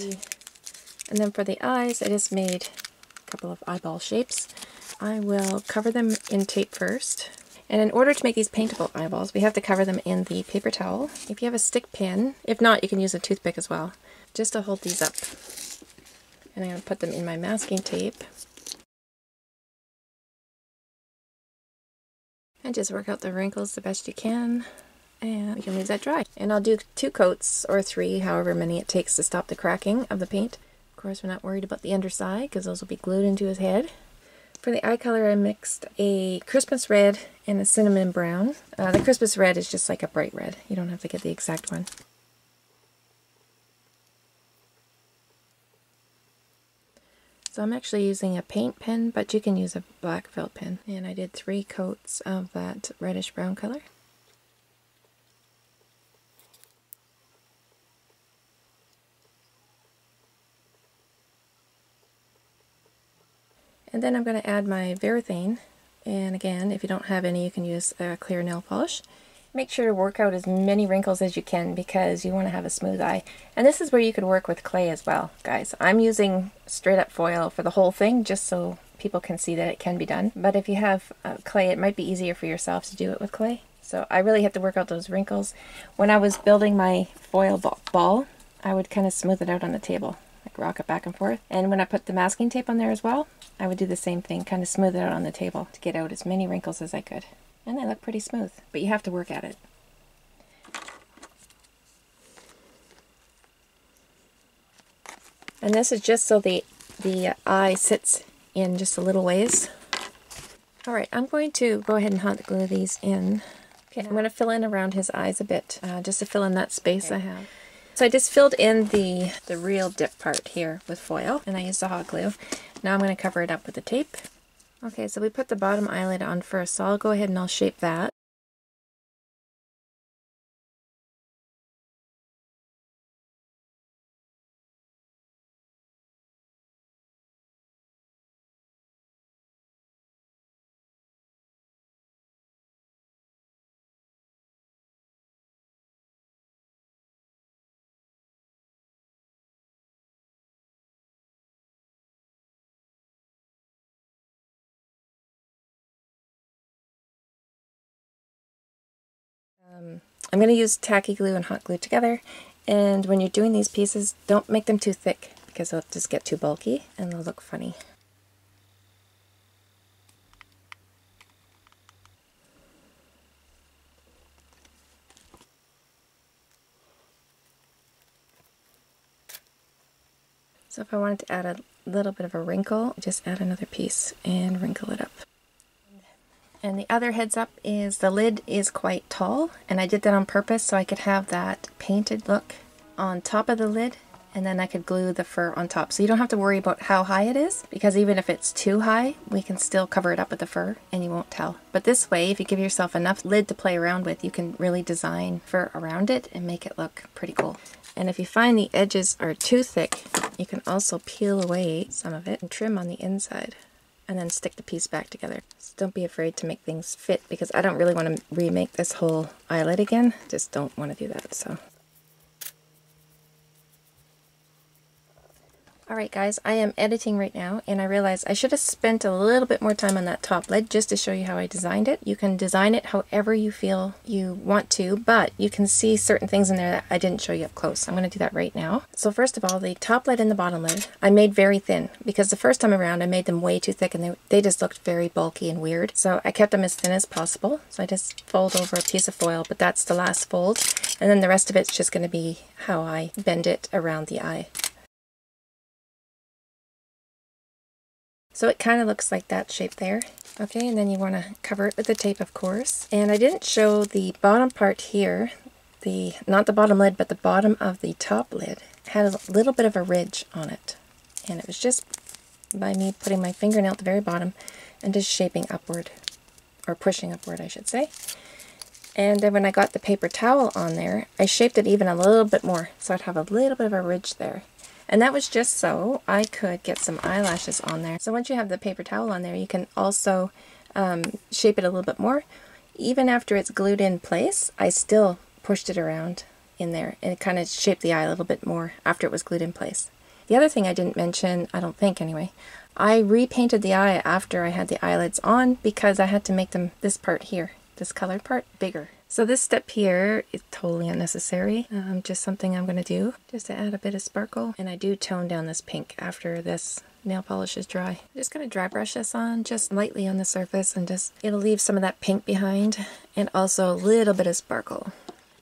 And then for the eyes, I just made a couple of eyeball shapes. I will cover them in tape first. And in order to make these paintable eyeballs, we have to cover them in the paper towel. If you have a stick pin, if not, you can use a toothpick as well, just to hold these up. And I'm going to put them in my masking tape. And just work out the wrinkles the best you can and we can leave that dry. And I'll do two coats or three, however many it takes to stop the cracking of the paint. Of course, we're not worried about the underside because those will be glued into his head. For the eye color, I mixed a Christmas red and a cinnamon brown. Uh, the Christmas red is just like a bright red. You don't have to get the exact one. So I'm actually using a paint pen, but you can use a black felt pen. And I did three coats of that reddish brown color. And then I'm going to add my Varathane. And again, if you don't have any, you can use a clear nail polish. Make sure to work out as many wrinkles as you can because you want to have a smooth eye. And this is where you could work with clay as well, guys. I'm using straight up foil for the whole thing just so people can see that it can be done. But if you have uh, clay, it might be easier for yourself to do it with clay. So I really have to work out those wrinkles. When I was building my foil ball, I would kind of smooth it out on the table, rock it back and forth. And when I put the masking tape on there as well, I would do the same thing, kind of smooth it out on the table to get out as many wrinkles as I could. And they look pretty smooth, but you have to work at it. And this is just so the, the eye sits in just a little ways. Alright, I'm going to go ahead and hot glue these in. Okay, I'm going to fill in around his eyes a bit, uh, just to fill in that space okay. I have. So I just filled in the, the real dip part here with foil, and I used the hot glue. Now I'm going to cover it up with the tape. Okay, so we put the bottom eyelid on first, so I'll go ahead and I'll shape that. Um, I'm going to use tacky glue and hot glue together and when you're doing these pieces don't make them too thick because they'll just get too bulky and they'll look funny. So if I wanted to add a little bit of a wrinkle, just add another piece and wrinkle it up. And the other heads up is the lid is quite tall and I did that on purpose so I could have that painted look on top of the lid and then I could glue the fur on top. So you don't have to worry about how high it is because even if it's too high, we can still cover it up with the fur and you won't tell. But this way, if you give yourself enough lid to play around with, you can really design fur around it and make it look pretty cool. And if you find the edges are too thick, you can also peel away some of it and trim on the inside and then stick the piece back together. So don't be afraid to make things fit because I don't really want to remake this whole eyelid again. Just don't want to do that. So Alright guys, I am editing right now and I realized I should have spent a little bit more time on that top lid just to show you how I designed it. You can design it however you feel you want to, but you can see certain things in there that I didn't show you up close. I'm going to do that right now. So first of all, the top lid and the bottom lid I made very thin because the first time around I made them way too thick and they, they just looked very bulky and weird. So I kept them as thin as possible. So I just fold over a piece of foil, but that's the last fold. And then the rest of it's just going to be how I bend it around the eye. So it kind of looks like that shape there. Okay, and then you want to cover it with the tape, of course. And I didn't show the bottom part here, the not the bottom lid, but the bottom of the top lid had a little bit of a ridge on it. And it was just by me putting my fingernail at the very bottom and just shaping upward, or pushing upward, I should say. And then when I got the paper towel on there, I shaped it even a little bit more, so I'd have a little bit of a ridge there. And that was just so I could get some eyelashes on there. So once you have the paper towel on there, you can also um, shape it a little bit more. Even after it's glued in place, I still pushed it around in there and it kind of shaped the eye a little bit more after it was glued in place. The other thing I didn't mention, I don't think anyway, I repainted the eye after I had the eyelids on because I had to make them, this part here, this colored part, bigger. So this step here is totally unnecessary, um, just something I'm going to do just to add a bit of sparkle. And I do tone down this pink after this nail polish is dry. I'm just going to dry brush this on just lightly on the surface and just, it'll leave some of that pink behind and also a little bit of sparkle.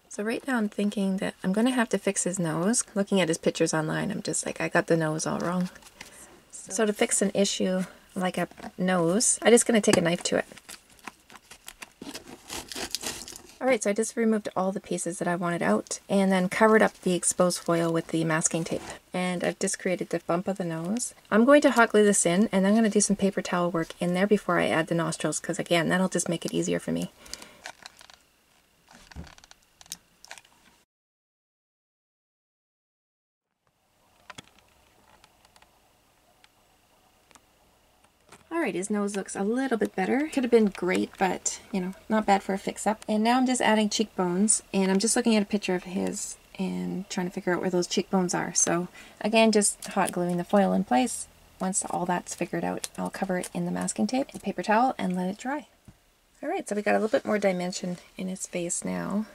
So right now I'm thinking that I'm going to have to fix his nose. Looking at his pictures online, I'm just like, I got the nose all wrong. So to fix an issue like a nose, I'm just going to take a knife to it. Alright, so I just removed all the pieces that I wanted out and then covered up the exposed foil with the masking tape. And I've just created the bump of the nose. I'm going to hot glue this in and I'm going to do some paper towel work in there before I add the nostrils because again, that'll just make it easier for me. Alright, his nose looks a little bit better. Could have been great, but, you know, not bad for a fix-up. And now I'm just adding cheekbones, and I'm just looking at a picture of his and trying to figure out where those cheekbones are. So, again, just hot gluing the foil in place. Once all that's figured out, I'll cover it in the masking tape and paper towel and let it dry. Alright, so we got a little bit more dimension in his face now.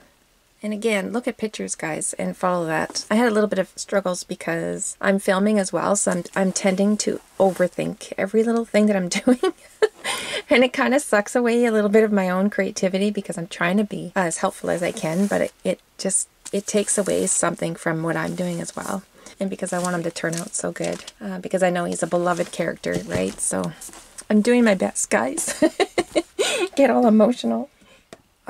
And again, look at pictures, guys, and follow that. I had a little bit of struggles because I'm filming as well, so I'm, I'm tending to overthink every little thing that I'm doing. and it kind of sucks away a little bit of my own creativity because I'm trying to be as helpful as I can, but it, it just, it takes away something from what I'm doing as well. And because I want him to turn out so good, uh, because I know he's a beloved character, right? So I'm doing my best, guys. Get all emotional.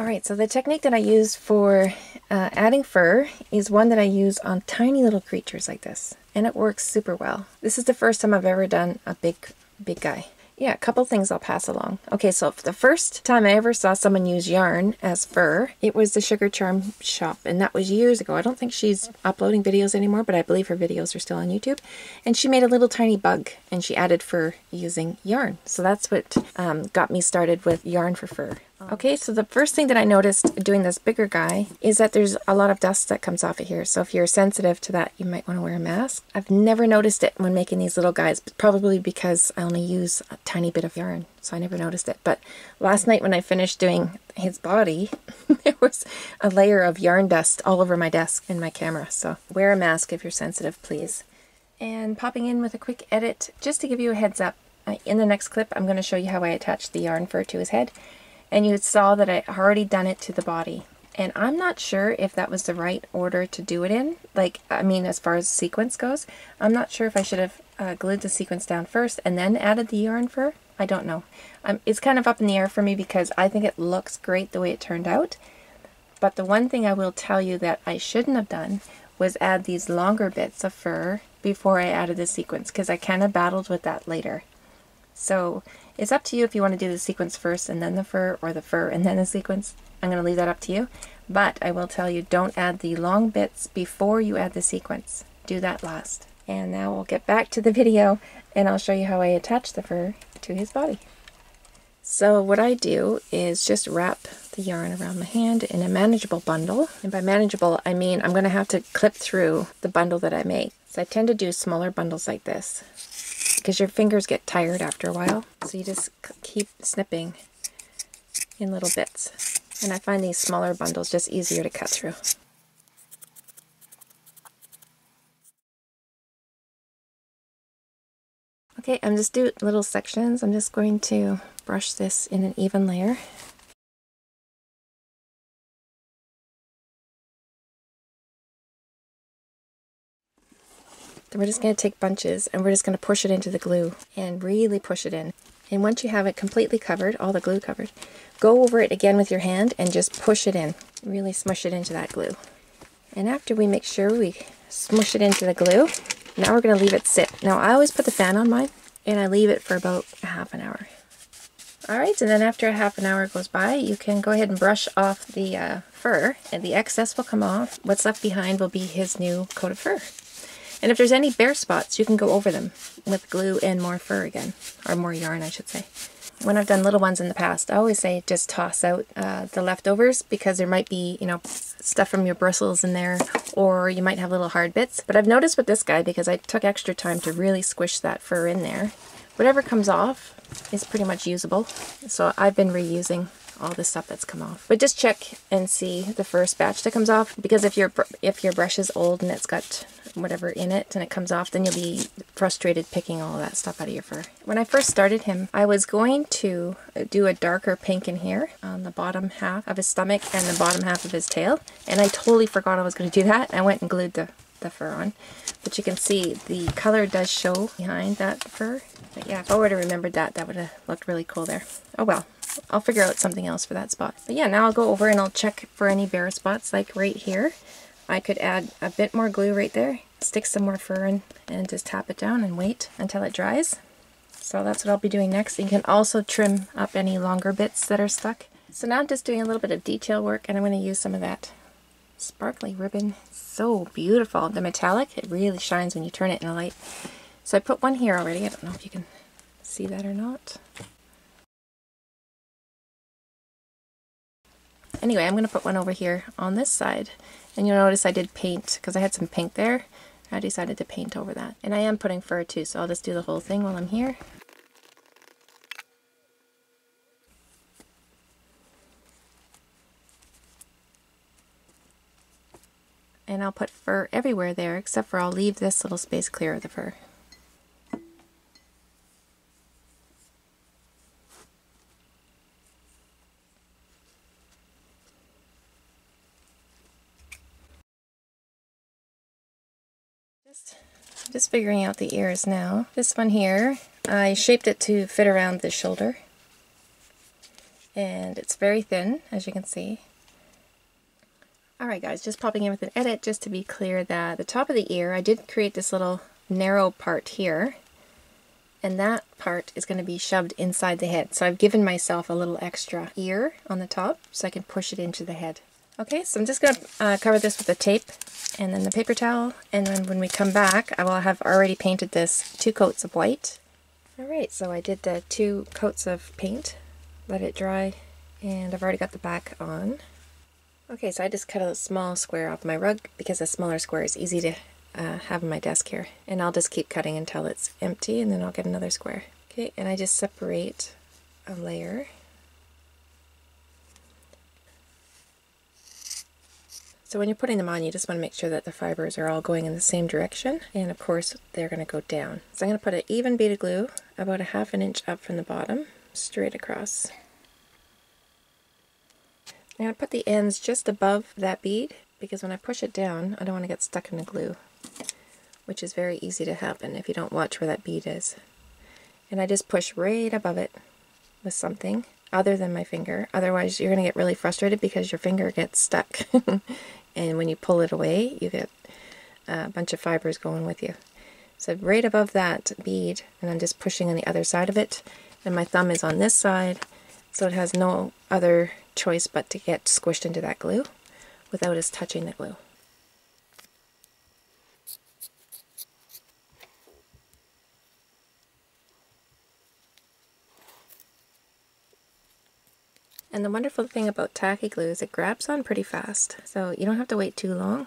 Alright, so the technique that I use for uh, adding fur is one that I use on tiny little creatures like this. And it works super well. This is the first time I've ever done a big, big guy. Yeah, a couple things I'll pass along. Okay, so the first time I ever saw someone use yarn as fur, it was the Sugar Charm shop, and that was years ago. I don't think she's uploading videos anymore, but I believe her videos are still on YouTube. And she made a little tiny bug, and she added fur using yarn. So that's what um, got me started with yarn for fur. Um, okay, so the first thing that I noticed doing this bigger guy is that there's a lot of dust that comes off of here. So if you're sensitive to that, you might want to wear a mask. I've never noticed it when making these little guys, probably because I only use a tiny bit of yarn, so I never noticed it. But last night when I finished doing his body, there was a layer of yarn dust all over my desk and my camera. So wear a mask if you're sensitive, please. And popping in with a quick edit, just to give you a heads up, uh, in the next clip, I'm going to show you how I attach the yarn fur to his head and you saw that I already done it to the body. And I'm not sure if that was the right order to do it in. Like, I mean, as far as sequence goes, I'm not sure if I should have uh, glued the sequence down first and then added the yarn fur. I don't know. Um, it's kind of up in the air for me because I think it looks great the way it turned out. But the one thing I will tell you that I shouldn't have done was add these longer bits of fur before I added the sequence because I kind of battled with that later. So it's up to you if you want to do the sequence first and then the fur or the fur and then the sequence. I'm going to leave that up to you. But I will tell you don't add the long bits before you add the sequence. Do that last. And now we'll get back to the video and I'll show you how I attach the fur to his body. So what I do is just wrap the yarn around my hand in a manageable bundle. And by manageable, I mean I'm going to have to clip through the bundle that I make. So I tend to do smaller bundles like this because your fingers get tired after a while. So you just keep snipping in little bits. And I find these smaller bundles just easier to cut through. Okay, I'm just doing little sections. I'm just going to brush this in an even layer. Then we're just going to take bunches and we're just going to push it into the glue and really push it in. And once you have it completely covered, all the glue covered, go over it again with your hand and just push it in. Really smush it into that glue. And after we make sure we smush it into the glue, now we're going to leave it sit. Now I always put the fan on mine and I leave it for about a half an hour. Alright, and then after a half an hour goes by, you can go ahead and brush off the uh, fur and the excess will come off. What's left behind will be his new coat of fur. And if there's any bare spots, you can go over them with glue and more fur again, or more yarn, I should say. When I've done little ones in the past, I always say just toss out uh, the leftovers because there might be, you know, stuff from your bristles in there, or you might have little hard bits. But I've noticed with this guy, because I took extra time to really squish that fur in there, whatever comes off is pretty much usable. So I've been reusing all the stuff that's come off. But just check and see the first batch that comes off because if your if your brush is old and it's got whatever in it and it comes off, then you'll be frustrated picking all that stuff out of your fur. When I first started him, I was going to do a darker pink in here on the bottom half of his stomach and the bottom half of his tail, and I totally forgot I was going to do that. I went and glued the, the fur on. But you can see the color does show behind that fur. But yeah, if I would have remembered that, that would have looked really cool there. Oh well, I'll figure out something else for that spot. But yeah, now I'll go over and I'll check for any bare spots like right here. I could add a bit more glue right there, stick some more fur in, and just tap it down and wait until it dries. So that's what I'll be doing next. You can also trim up any longer bits that are stuck. So now I'm just doing a little bit of detail work and I'm going to use some of that sparkly ribbon. So beautiful. The metallic, it really shines when you turn it in the light. So I put one here already. I don't know if you can see that or not. Anyway, I'm going to put one over here on this side. And you'll notice I did paint, because I had some pink there. I decided to paint over that. And I am putting fur too, so I'll just do the whole thing while I'm here. And I'll put fur everywhere there, except for I'll leave this little space clear of the fur. Just, just figuring out the ears now. This one here, I shaped it to fit around the shoulder. And it's very thin, as you can see. Alright guys, just popping in with an edit just to be clear that the top of the ear, I did create this little narrow part here. And that part is going to be shoved inside the head. So I've given myself a little extra ear on the top so I can push it into the head. Okay, so I'm just going to uh, cover this with a tape and then the paper towel. And then when we come back, I will have already painted this two coats of white. Alright, so I did the two coats of paint, let it dry, and I've already got the back on. Okay, so I just cut a small square off my rug because a smaller square is easy to uh, have on my desk here. And I'll just keep cutting until it's empty and then I'll get another square. Okay, and I just separate a layer So when you're putting them on, you just want to make sure that the fibers are all going in the same direction. And of course, they're going to go down. So I'm going to put an even bead of glue about a half an inch up from the bottom, straight across. I'm going to put the ends just above that bead because when I push it down, I don't want to get stuck in the glue, which is very easy to happen if you don't watch where that bead is. And I just push right above it with something other than my finger. Otherwise, you're going to get really frustrated because your finger gets stuck and when you pull it away you get a bunch of fibers going with you. So right above that bead and I'm just pushing on the other side of it and my thumb is on this side so it has no other choice but to get squished into that glue without us touching the glue. And the wonderful thing about tacky glue is it grabs on pretty fast. So you don't have to wait too long.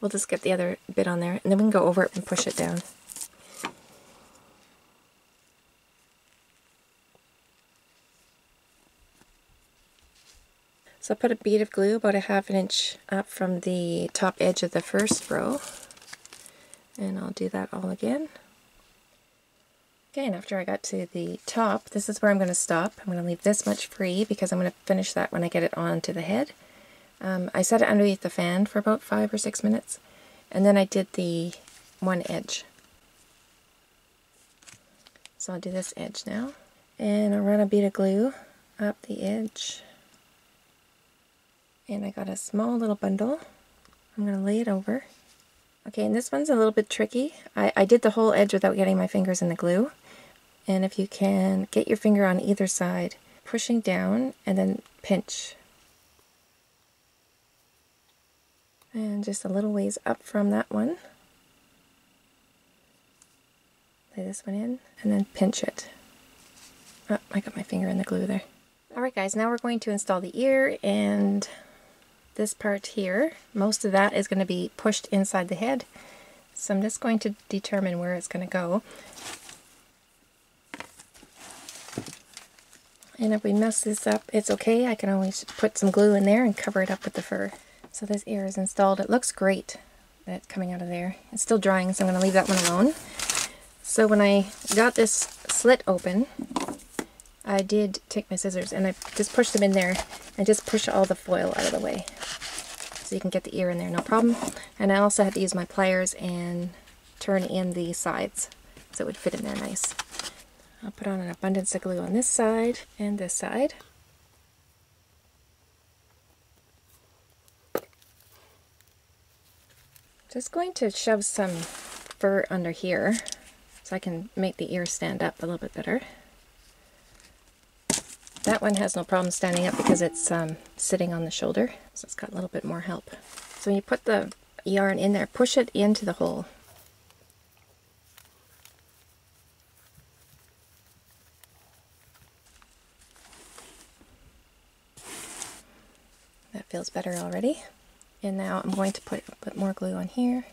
We'll just get the other bit on there and then we can go over it and push it down. So I put a bead of glue about a half an inch up from the top edge of the first row. And I'll do that all again. Okay, and after I got to the top, this is where I'm going to stop. I'm going to leave this much free because I'm going to finish that when I get it onto the head. Um, I set it underneath the fan for about five or six minutes, and then I did the one edge. So I'll do this edge now, and I'll run a bead of glue up the edge. And I got a small little bundle. I'm going to lay it over. Okay, and this one's a little bit tricky. I, I did the whole edge without getting my fingers in the glue. And if you can, get your finger on either side, pushing down and then pinch. And just a little ways up from that one. Lay this one in and then pinch it. Oh, I got my finger in the glue there. Alright guys, now we're going to install the ear and this part here, most of that is going to be pushed inside the head. So I'm just going to determine where it's going to go. And if we mess this up, it's okay. I can always put some glue in there and cover it up with the fur. So this ear is installed. It looks great that's coming out of there. It's still drying, so I'm going to leave that one alone. So when I got this slit open, I did take my scissors and I just pushed them in there and just push all the foil out of the way. So you can get the ear in there, no problem. And I also had to use my pliers and turn in the sides so it would fit in there nice. I'll put on an abundance of glue on this side and this side. Just going to shove some fur under here so I can make the ear stand up a little bit better. That one has no problem standing up because it's um, sitting on the shoulder, so it's got a little bit more help. So when you put the yarn in there, push it into the hole. Feels better already. And now I'm going to put a bit more glue on here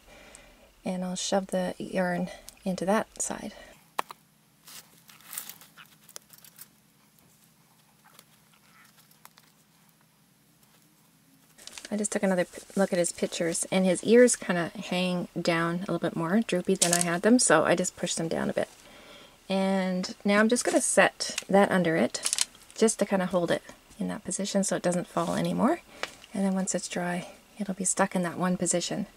and I'll shove the yarn into that side. I just took another look at his pictures, and his ears kind of hang down a little bit more, droopy than I had them, so I just pushed them down a bit. And now I'm just going to set that under it, just to kind of hold it in that position so it doesn't fall anymore. And then once it's dry, it'll be stuck in that one position.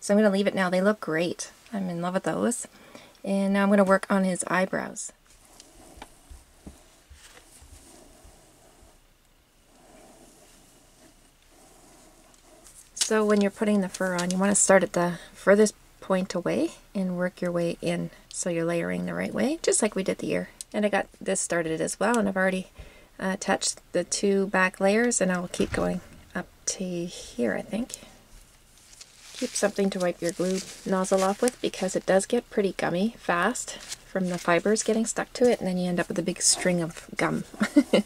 So I'm going to leave it now. They look great. I'm in love with those. And now I'm going to work on his eyebrows. So when you're putting the fur on, you want to start at the furthest point away and work your way in so you're layering the right way, just like we did the ear. And I got this started as well, and I've already uh, attached the two back layers, and I'll keep going to here, I think. Keep something to wipe your glue nozzle off with because it does get pretty gummy fast from the fibers getting stuck to it, and then you end up with a big string of gum. and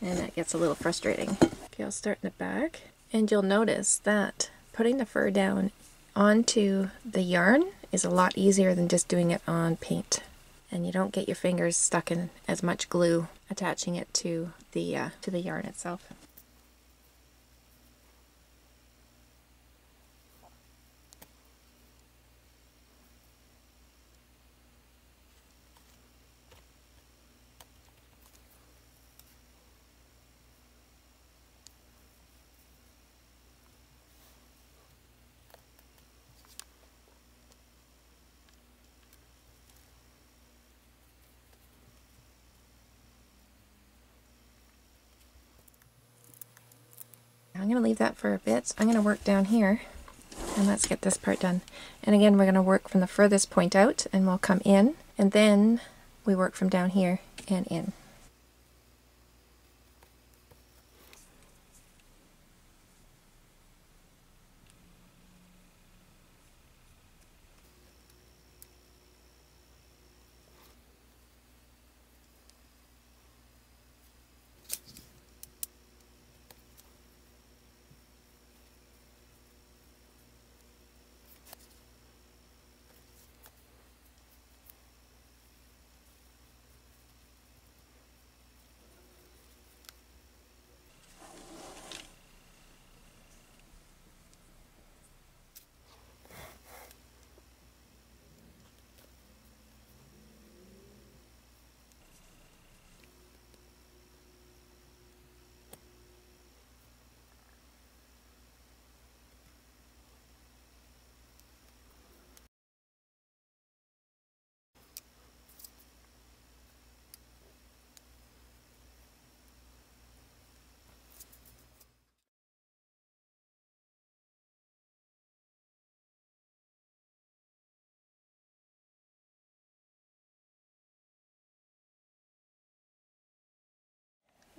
that gets a little frustrating. Okay, I'll start in the back. And you'll notice that putting the fur down onto the yarn is a lot easier than just doing it on paint. And you don't get your fingers stuck in as much glue attaching it to the, uh, to the yarn itself. I'm going to leave that for a bit. I'm going to work down here and let's get this part done. And again, we're going to work from the furthest point out and we'll come in and then we work from down here and in.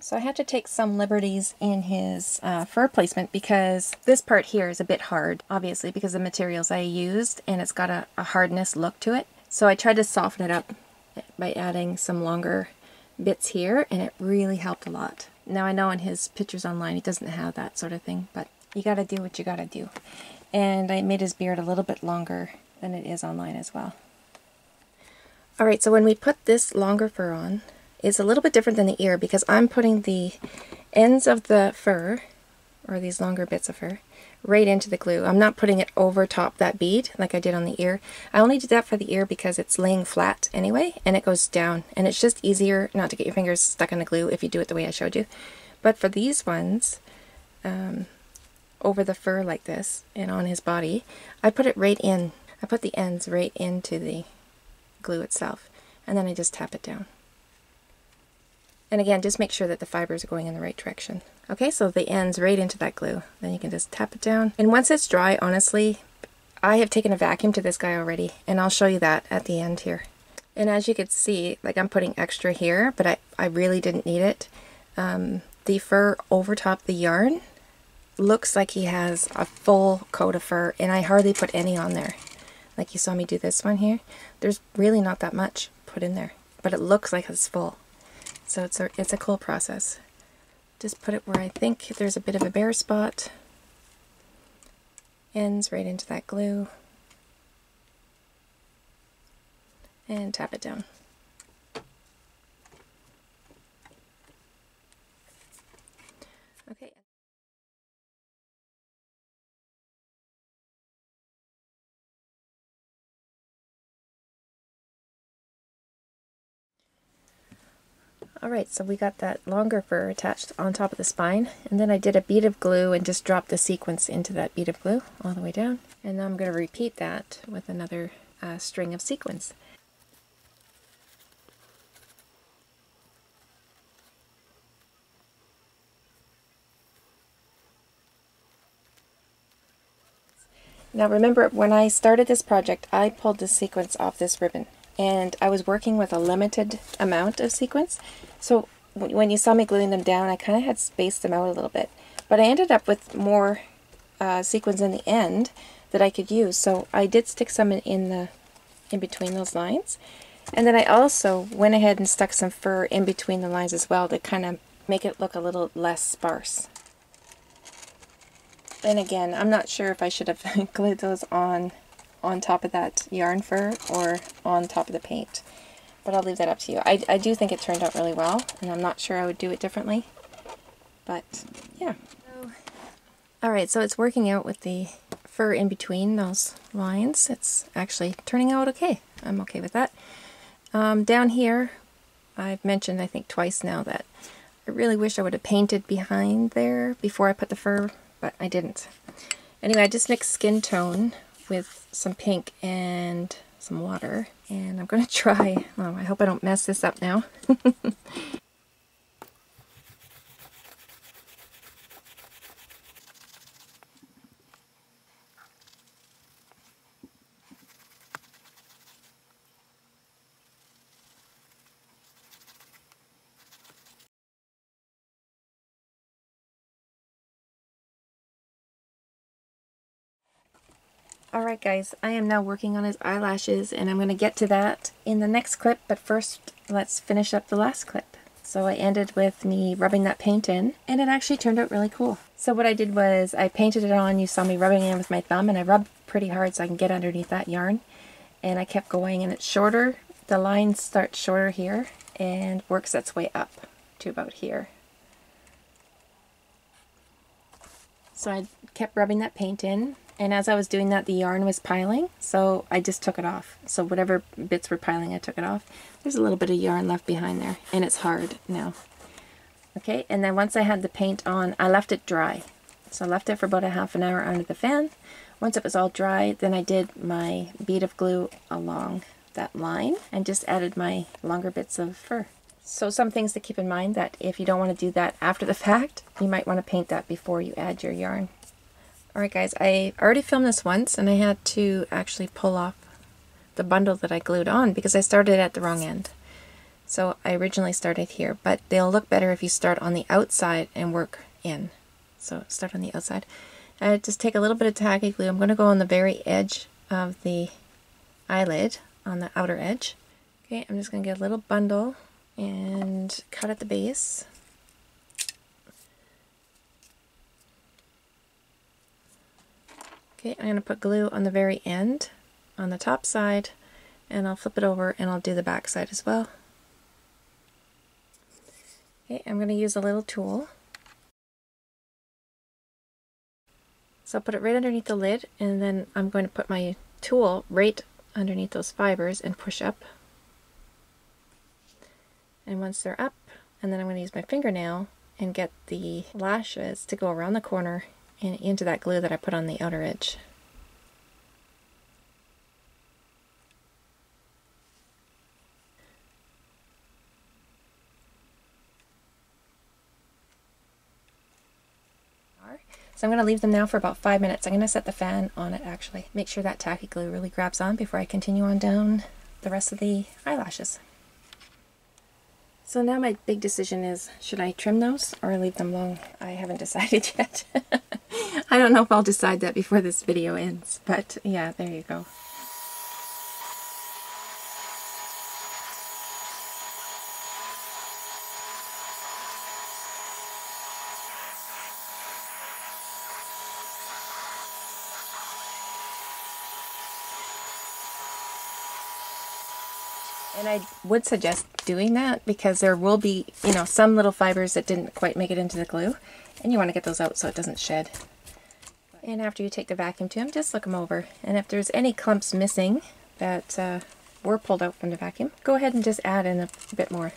So I had to take some liberties in his uh, fur placement because this part here is a bit hard, obviously, because the materials I used, and it's got a, a hardness look to it. So I tried to soften it up by adding some longer bits here, and it really helped a lot. Now I know in his pictures online he doesn't have that sort of thing, but you gotta do what you gotta do. And I made his beard a little bit longer than it is online as well. Alright, so when we put this longer fur on, is a little bit different than the ear because I'm putting the ends of the fur, or these longer bits of fur, right into the glue. I'm not putting it over top that bead like I did on the ear. I only did that for the ear because it's laying flat anyway and it goes down and it's just easier not to get your fingers stuck in the glue if you do it the way I showed you. But for these ones, um, over the fur like this and on his body, I put it right in. I put the ends right into the glue itself and then I just tap it down. And again, just make sure that the fibers are going in the right direction. Okay, so the ends right into that glue. Then you can just tap it down. And once it's dry, honestly, I have taken a vacuum to this guy already, and I'll show you that at the end here. And as you can see, like I'm putting extra here, but I, I really didn't need it. Um, the fur over top the yarn looks like he has a full coat of fur, and I hardly put any on there. Like you saw me do this one here. There's really not that much put in there, but it looks like it's full. So it's a, it's a cool process. Just put it where I think there's a bit of a bare spot. Ends right into that glue. And tap it down. Okay. Alright, so we got that longer fur attached on top of the spine, and then I did a bead of glue and just dropped the sequins into that bead of glue all the way down. And now I'm going to repeat that with another uh, string of sequins. Now remember, when I started this project, I pulled the sequins off this ribbon. And I was working with a limited amount of sequins. So when you saw me gluing them down, I kind of had spaced them out a little bit. But I ended up with more uh, sequins in the end that I could use. So I did stick some in, in the in between those lines. And then I also went ahead and stuck some fur in between the lines as well to kind of make it look a little less sparse. And again, I'm not sure if I should have glued those on on top of that yarn fur or on top of the paint. But I'll leave that up to you. I, I do think it turned out really well, and I'm not sure I would do it differently. But, yeah. Alright, so it's working out with the fur in between those lines. It's actually turning out okay. I'm okay with that. Um, down here, I've mentioned I think twice now that I really wish I would have painted behind there before I put the fur but I didn't. Anyway, I just mixed skin tone with some pink and some water, and I'm going to try, oh, I hope I don't mess this up now. Alright guys, I am now working on his eyelashes and I'm going to get to that in the next clip, but first let's finish up the last clip. So I ended with me rubbing that paint in and it actually turned out really cool. So what I did was I painted it on, you saw me rubbing it in with my thumb and I rubbed pretty hard so I can get underneath that yarn. And I kept going and it's shorter, the line starts shorter here and works its way up to about here. So I kept rubbing that paint in and as I was doing that, the yarn was piling, so I just took it off. So whatever bits were piling, I took it off. There's a little bit of yarn left behind there, and it's hard now. Okay, and then once I had the paint on, I left it dry. So I left it for about a half an hour under the fan. Once it was all dry, then I did my bead of glue along that line and just added my longer bits of fur. So some things to keep in mind that if you don't want to do that after the fact, you might want to paint that before you add your yarn. Alright guys, I already filmed this once and I had to actually pull off the bundle that I glued on because I started at the wrong end. So I originally started here, but they'll look better if you start on the outside and work in. So start on the outside. I just take a little bit of tacky glue. I'm going to go on the very edge of the eyelid, on the outer edge. Okay, I'm just going to get a little bundle and cut at the base. Okay, I'm going to put glue on the very end, on the top side, and I'll flip it over and I'll do the back side as well. Okay, I'm going to use a little tool. So I'll put it right underneath the lid and then I'm going to put my tool right underneath those fibers and push up. And once they're up, and then I'm going to use my fingernail and get the lashes to go around the corner and into that glue that I put on the outer edge. So I'm going to leave them now for about five minutes. I'm going to set the fan on it actually. Make sure that tacky glue really grabs on before I continue on down the rest of the eyelashes. So now my big decision is, should I trim those or leave them long? I haven't decided yet. I don't know if I'll decide that before this video ends, but yeah, there you go. And I would suggest doing that because there will be, you know, some little fibers that didn't quite make it into the glue. And you want to get those out so it doesn't shed. And after you take the vacuum to them, just look them over. And if there's any clumps missing that uh, were pulled out from the vacuum, go ahead and just add in a bit more.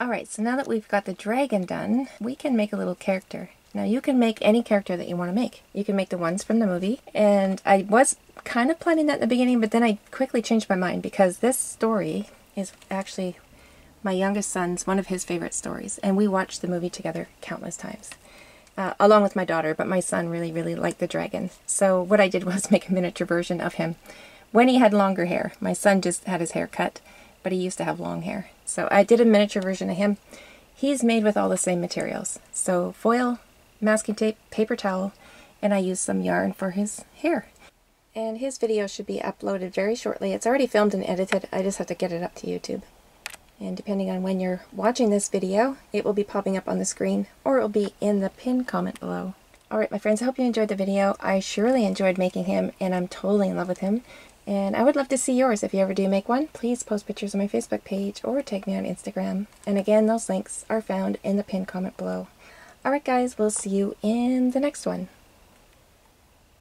Alright, so now that we've got the dragon done, we can make a little character. Now you can make any character that you want to make. You can make the ones from the movie, and I was kind of planning that in the beginning, but then I quickly changed my mind because this story is actually my youngest son's one of his favorite stories, and we watched the movie together countless times. Uh, along with my daughter, but my son really, really liked the dragon. So what I did was make a miniature version of him when he had longer hair. My son just had his hair cut, but he used to have long hair. So I did a miniature version of him. He's made with all the same materials. So foil, masking tape, paper towel, and I used some yarn for his hair. And his video should be uploaded very shortly. It's already filmed and edited. I just have to get it up to YouTube. And depending on when you're watching this video, it will be popping up on the screen or it will be in the pinned comment below. Alright my friends, I hope you enjoyed the video. I surely enjoyed making him and I'm totally in love with him. And I would love to see yours if you ever do make one. Please post pictures on my Facebook page or tag me on Instagram. And again, those links are found in the pinned comment below. Alright guys, we'll see you in the next one.